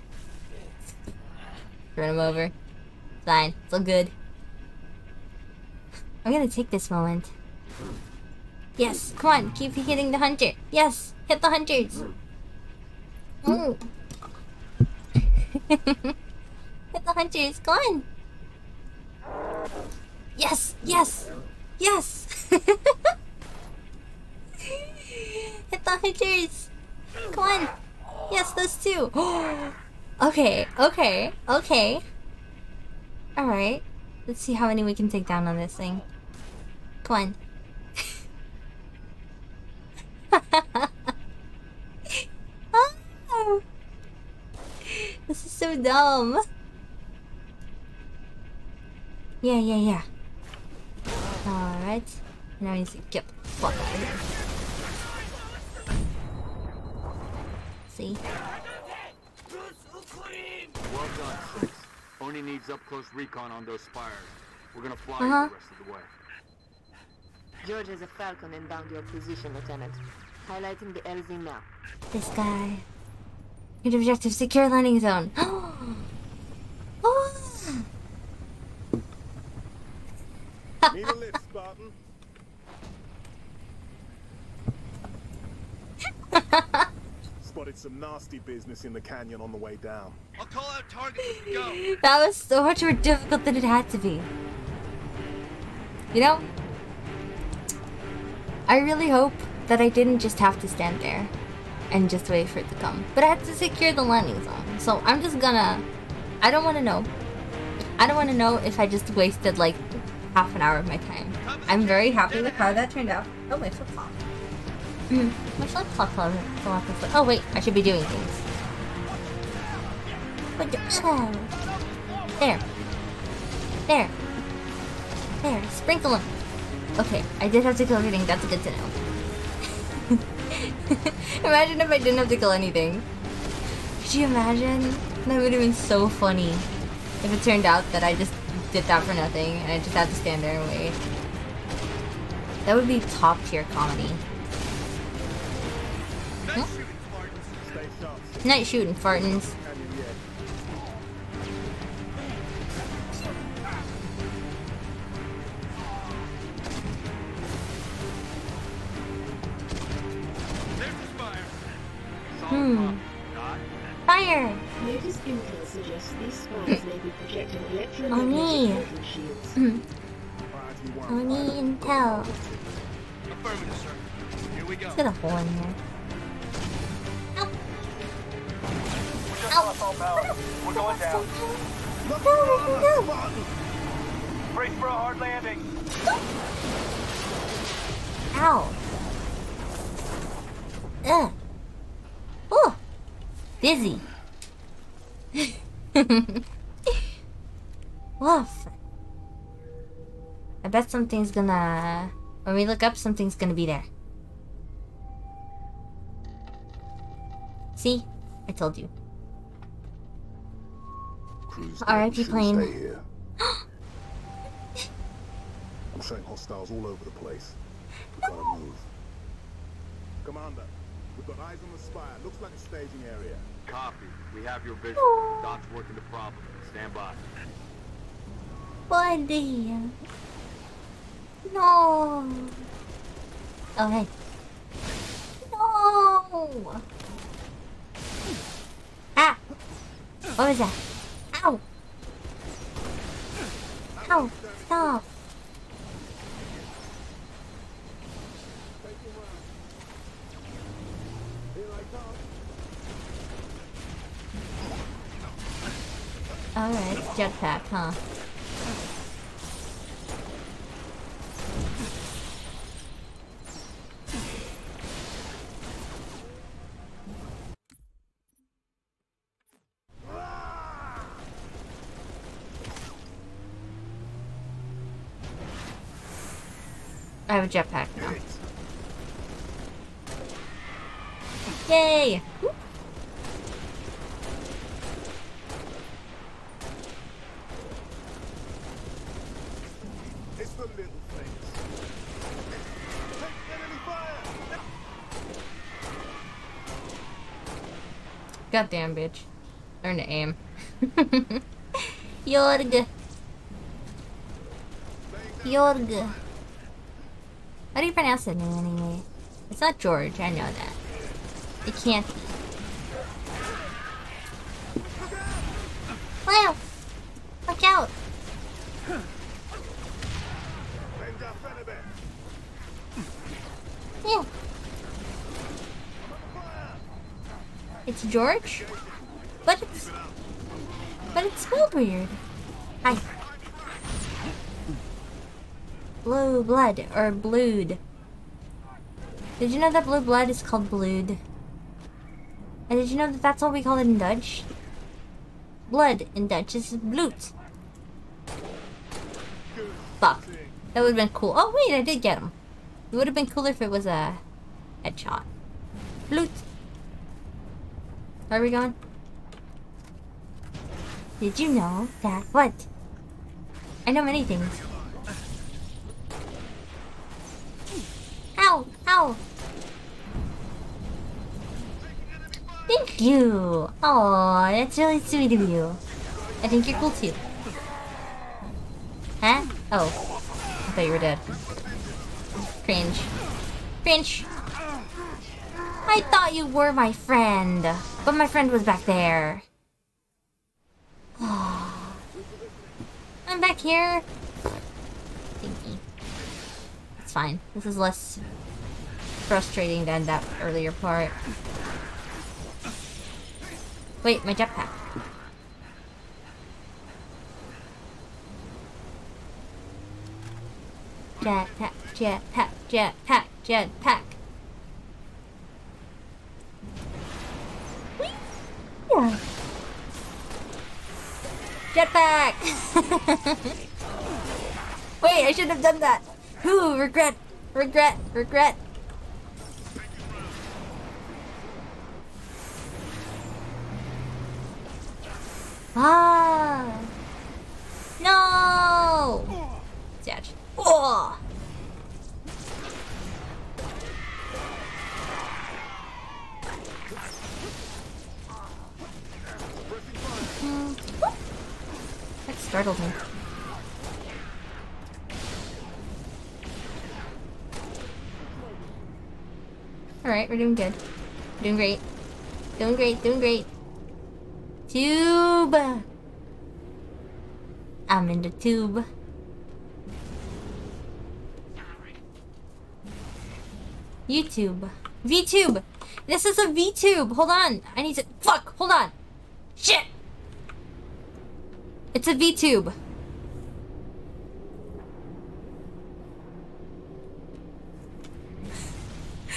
A: Run him over. Fine. It's all good. I'm gonna take this moment. Yes, come on, keep hitting the hunter. Yes, hit the hunters. Mm. hit the hunters, come on. Yes, yes, yes. hit the hunters. Come on. Yes, those two. okay, okay, okay. Alright. Let's see how many we can take down on this thing. Come on. Oh. This is so dumb. Yeah, yeah, yeah. Alright. Now we need to get the fuck out of here. See?
G: Well done, Six. Oni needs up-close recon on those spires. We're gonna fly
A: Uh-huh.
G: the rest of the way.
D: George has a Falcon inbound your position, Lieutenant. Highlighting the LZ map.
A: This guy. Good objective, secure landing zone. oh. Ah!
I: Need a lift, Spartan? Spotted some nasty business in the canyon on the way down.
E: I'll call out targets go.
A: That was so much more difficult than it had to be. You know, I really hope that I didn't just have to stand there and just wait for it to come. But I had to secure the landing zone. So I'm just gonna... I don't want to know. I don't want to know if I just wasted like half an hour of my time. I'm very happy with how that turned out. Oh, my flip-flop. Mm, my flip-flop fell fell off the foot. Oh wait, I should be doing things. What the- oh. There. There. There, sprinkle them. Okay, I did have to kill everything. That's good to know. imagine if I didn't have to kill anything. Could you imagine? That would have been so funny if it turned out that I just did that for nothing, and I just had to stand there and wait. That would be top tier comedy. Night shooting, fartins. Hmm. Fire!
F: Latest intel suggests these spires may be projecting
A: Oni.
F: electromagnetic portal shields.
I: Priority one.
A: Oni intel.
E: Affirmative, sir. Here we go.
A: Let's get a hole in here.
E: We're going down.
I: Look
A: No,
I: for
A: no.
I: Spartan!
E: Brace for a hard landing.
A: Ow. Ugh. Oh. Dizzy. Woof. I bet something's gonna... When we look up, something's gonna be there. See? I told you. R.I.P. plane.
I: I'm showing hostiles all over the place. We gotta move. Commander, we've got eyes on the spire. Looks like a staging area.
G: Copy. We have your vision. Doc's working the problem. Stand by.
A: Buddy. No. Oh, hey. No. Ah. What was that? Ow. Ow. Stop. Alright, jetpack, huh? I have a jetpack now. Yay! Whoop.
I: It's the little things. Take enemy fire!
A: Goddamn bitch. Learn to aim. Jorg. Jorg. How do you pronounce that name anyway? It's not George, I know that. It can't be. Wow! Watch out! Yeah. It's George? But it's... But it's spelled weird. Hi. Blue blood, or blued. Did you know that blue blood is called blued? And did you know that that's what we call it in Dutch? Blood in Dutch is bloed. Fuck. That would have been cool. Oh wait, I did get him. It would have been cooler if it was a headshot. Blood. Are we going? Did you know that? What? I know many things. Ow! Ow! Thank you! Oh, that's really sweet of you. I think you're cool too. Huh? Oh. I thought you were dead. Cringe. Cringe! I thought you were my friend, but my friend was back there. I'm back here. It's fine. This is less frustrating than that earlier part. Wait, my jetpack. Jetpack, jetpack, jetpack, jetpack. Jetpack! Wait, I shouldn't have done that. Ooh, regret, regret, regret. Ah! No! Hmm. That startled me. Alright, we're doing good. Doing great. Doing great, doing great. Tube! I'm in the tube. YouTube. VTube! This is a VTube! Hold on! I need to- Fuck! Hold on! Shit! It's a VTube.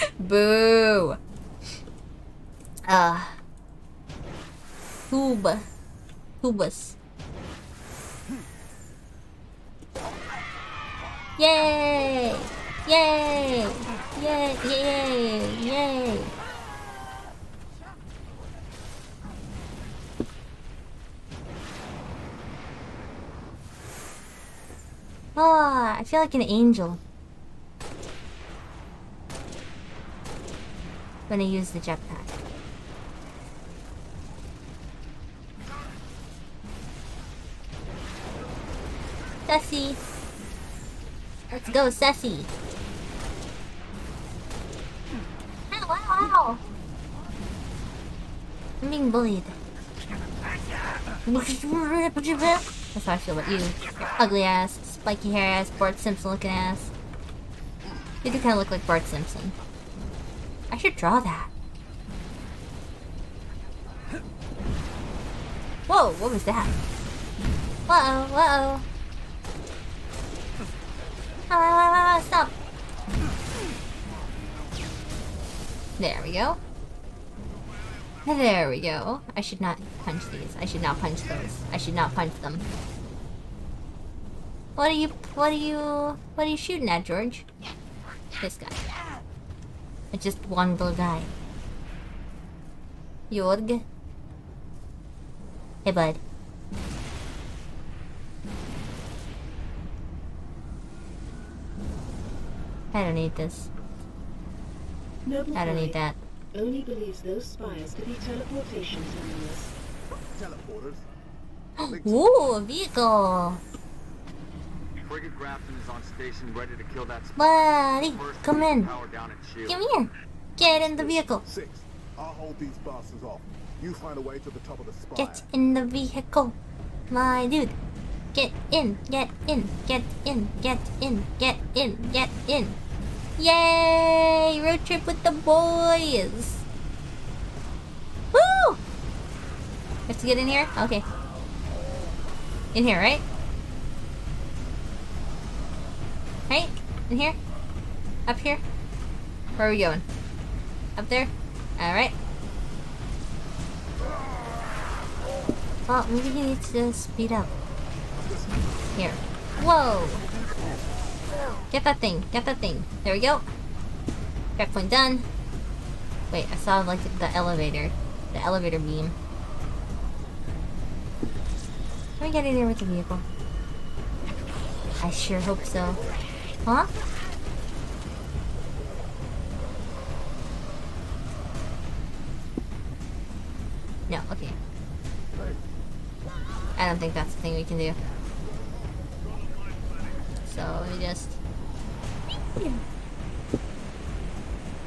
A: Boo! Uh. Tube. Tubus. Yay! Yay! Yay! Yay! Yay! Ah, I feel like an angel. When I use the jetpack. Sassy! Let's go, Sassy! Ow, ow, ow! I'm being bullied. That's how I feel about you. Ugly ass, spiky hair ass, Bart Simpson looking ass. You do kind of look like Bart Simpson. I should draw that. Whoa, what was that? Uh-oh, uh-oh. Ah, ah, ah, stop. There we go. There we go. I should not punch these. I should not punch those. I should not punch them. What are you, what are you, what are you shooting at, George? This guy. It's just one little guy. Jorg? Hey, bud. I don't need this.
F: Noble
A: I don't need that.
F: Oni believes those spires to be teleportation terminals.
I: Teleporters?
A: Ooh, a vehicle!
G: Frigate Grafton is on station ready to kill that spire.
A: Buddy, come in.
G: Power down.
A: Come here. Get in the vehicle.
I: Six. I'll hold these bastards off. You find a way to the top of the spire.
A: Get in the vehicle. My dude. Get in, get in, get in, get in, get in, get in. Yay! Road trip with the boys. Woo! Have to get in here? Okay. In here, right? Right? In here? Up here? Where are we going? Up there? Alright. Well, maybe he needs to speed up. Here. Whoa! Get that thing. Get that thing. There we go. Checkpoint done. Wait, I saw like the elevator. The elevator beam. Can we get in there with the vehicle? I sure hope so. Huh? No, okay. I don't think that's the thing we can do. So we just.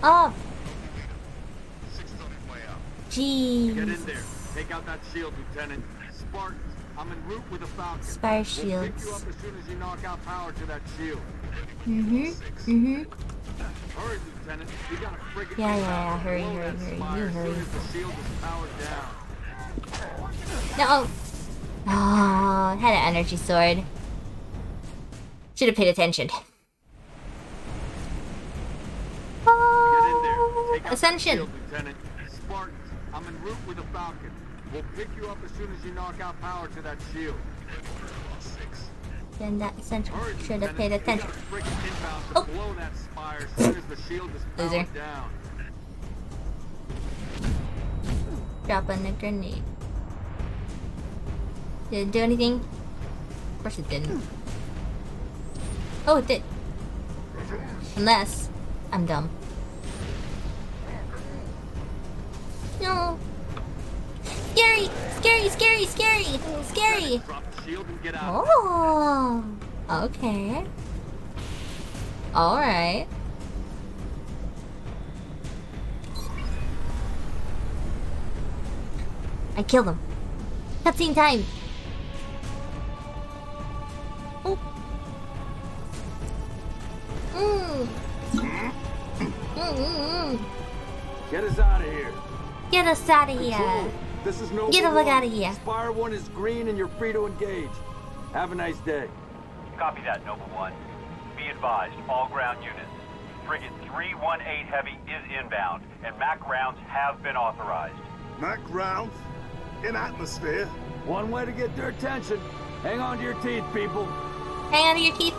A: Oh! Jeez.
G: Get in there. Take out that shield, Lieutenant. Spartans, I'm en route with a Falcon.
A: Spire
G: We'll pick you up
A: shields.
G: as soon as you knock out power to that shield.
A: Mm-hmm. Mm-hmm.
G: Hurry, Lieutenant. We got a frigate
A: Yeah, yeah, yeah. Hurry, hurry, hurry. You hurry.
G: as the shield is powered down.
A: No! Oh, had an energy sword. Should have paid attention.
G: Get in there. Take out that
A: Ascension.
G: Lieutenant. Spartans, I'm en route with a Falcon. We'll pick you up as soon as you knock out power to that shield.
A: Then that should have paid attention.
G: got a frigate inbound to
A: Oh.
G: blow that spire as soon as the shield is
A: Loser. Dropping a grenade. Did it do anything? Of course it didn't. Oh, it did. Unless I'm dumb. No. Scary! Scary! Scary! scary, scary.
G: Drop shield and get out.
A: Oh, okay. All right. I killed him. Cutscene time. Oh. Mm. Mm, mm, mm.
G: Get us out of here.
A: Get us out of here.
G: Control, This is no.
A: Get the fuck outta here.
G: Spire one is green and you're free to engage. Have a nice day.
J: Copy that, Noble One. Be advised, all ground units. Frigate 318 Heavy is inbound, and MAC rounds have been authorized.
I: Mac rounds? In atmosphere?
G: One way to get their attention. Hang on to your teeth, people.
A: Hang on to your teeth.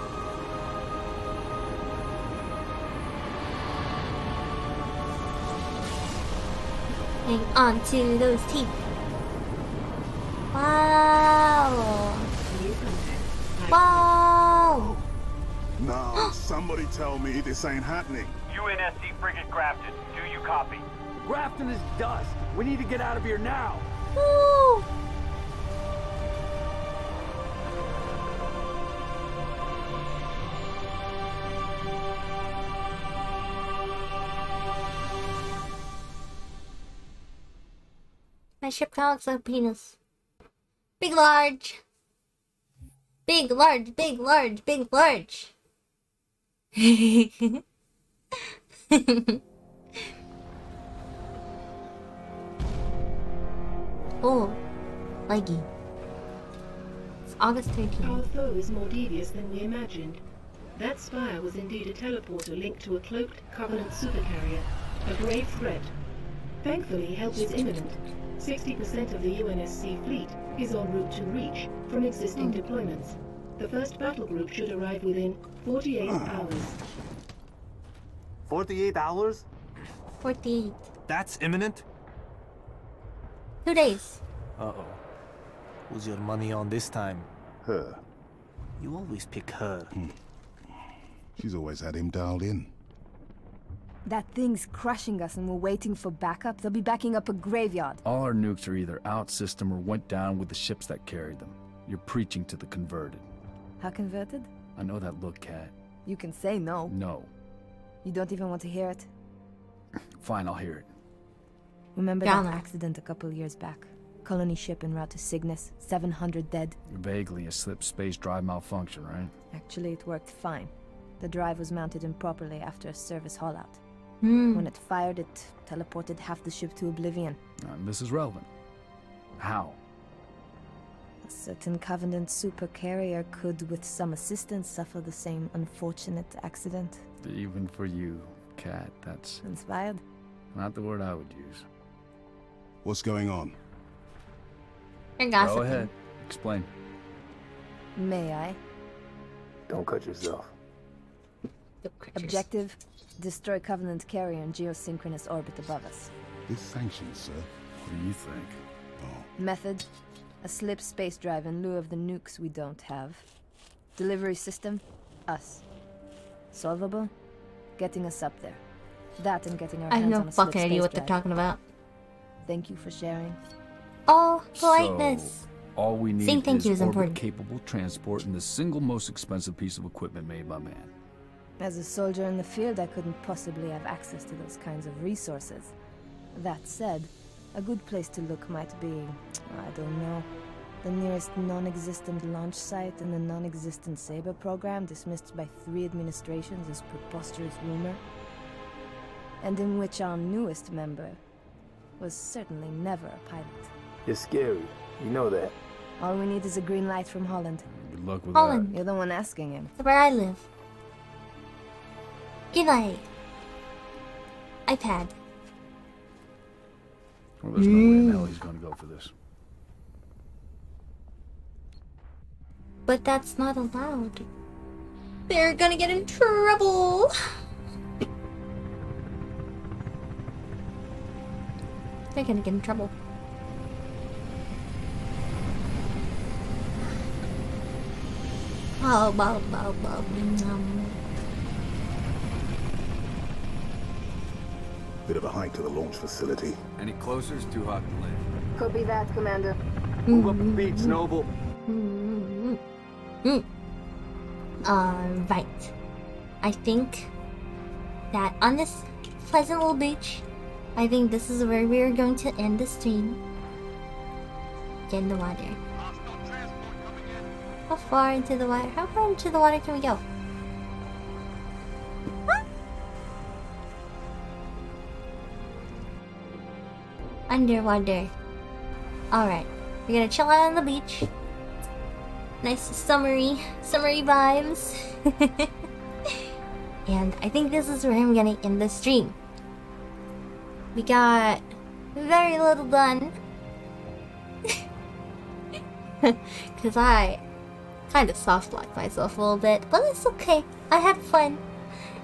A: Hang on to those teeth. Wow. Wow.
I: No, somebody tell me this ain't happening.
J: UNSC Frigate Grafton, do you copy?
G: Grafton is dust. We need to get out of here now.
A: Woo. My ship looks like a penis. Big, large. Big, large, big, large, big, large. oh, leggy. It's August 13th.
F: Our foe is more devious than we imagined. That spire was indeed a teleporter linked to a cloaked Covenant supercarrier, a grave threat. Thankfully, help is imminent. 60% of the UNSC fleet is en route to Reach from existing hmm. deployments. The first battle group should arrive within 48 hmm. hours.
B: 48 hours?
A: 48.
K: That's imminent?
A: Two days.
K: Uh-oh. Who's your money on this time?
I: Her.
K: You always pick her. Hmm.
I: She's always had him dialed in.
L: That thing's crushing us and we're waiting for backup. They'll be backing up a graveyard.
M: All our nukes are either out system or went down with the ships that carried them. You're preaching to the converted.
L: How converted?
M: I know that look, Kat.
L: You can say no.
M: No.
L: You don't even want to hear it.
M: Fine, I'll hear it.
L: Remember
A: Down
L: that
A: there.
L: accident a couple years back? Colony ship en route to Cygnus, 700 dead.
M: Vaguely a slip space drive malfunction, right?
L: Actually, it worked fine. The drive was mounted improperly after a service haulout.
A: Hmm.
L: When it fired, it teleported half the ship to oblivion.
M: Uh, this is relevant. How?
L: A certain Covenant supercarrier could, with some assistance, suffer the same unfortunate accident.
M: Even for you, Kat, that's
L: Inspired?
M: not the word I would use.
I: What's going on?
A: You're gossiping.
M: Go ahead. Explain.
L: May I?
B: Don't cut yourself.
L: Objective destroy Covenant carrier in geosynchronous orbit above us.
I: This sanctions, sir.
M: What do you think? Oh.
L: Method a slip space drive in lieu of the nukes we don't have. Delivery system us. Solvable getting us up there. That and getting our
A: I have
L: hands
A: no
L: on a slip
A: fucking idea
L: space
A: what they're
L: drive.
A: talking about.
L: Thank you for sharing.
A: All politeness.
M: All we need
A: Saying thank
M: is
A: you is
M: orbit
A: important.
M: capable transport and the single most expensive piece of equipment made by man.
L: As a soldier in the field, I couldn't possibly have access to those kinds of resources. That said, a good place to look might be, I don't know, the nearest non-existent launch site in the non-existent Sabre program dismissed by three administrations as preposterous rumor, and in which our newest member was certainly never a pilot.
B: You're scary. You know that.
L: All we need is a green light from Holland.
M: Good luck with
A: Holland.
L: You're the one asking him.
A: That's where I live. Night. iPad.
M: Well, there's no way in
A: Mm.
M: hell he's gonna go for this.
A: But that's not allowed. They're gonna get in trouble. They're gonna get in trouble. Bow, bow, bow, bow, um,
I: Bit of a hike to the launch facility.
G: Any closer is too hot to land.
L: Copy that, Commander.
B: Move up the beach, Noble.
A: Mm. Mm. Uh, right. I think that on this pleasant little beach, I think this is where we are going to end the stream. Get in the water. How far into the water? How far into the water can we go? Underwater. Alright. We're gonna chill out on the beach. Nice summery, summery vibes. and I think this is where I'm gonna end the stream. We got very little done. Because I kind of soft locked myself a little bit, but it's okay. I had fun.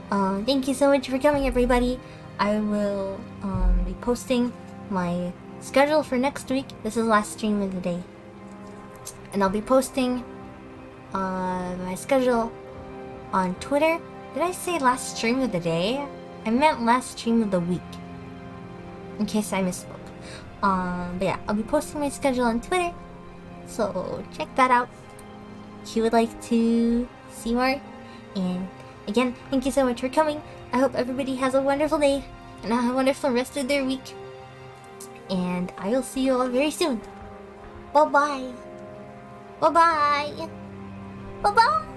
A: Uh, thank you so much for coming, everybody. I will um, be posting my schedule for next week. This is the last stream of the day. And I'll be posting uh, my schedule on Twitter. Did I say last stream of the day? I meant last stream of the week. In case I misspoke. Um, but yeah, I'll be posting my schedule on Twitter. So check that out. If you would like to see more. And again, thank you so much for coming. I hope everybody has a wonderful day and a wonderful rest of their week. And I will see you all very soon. Bye bye. Bye bye. Bye bye.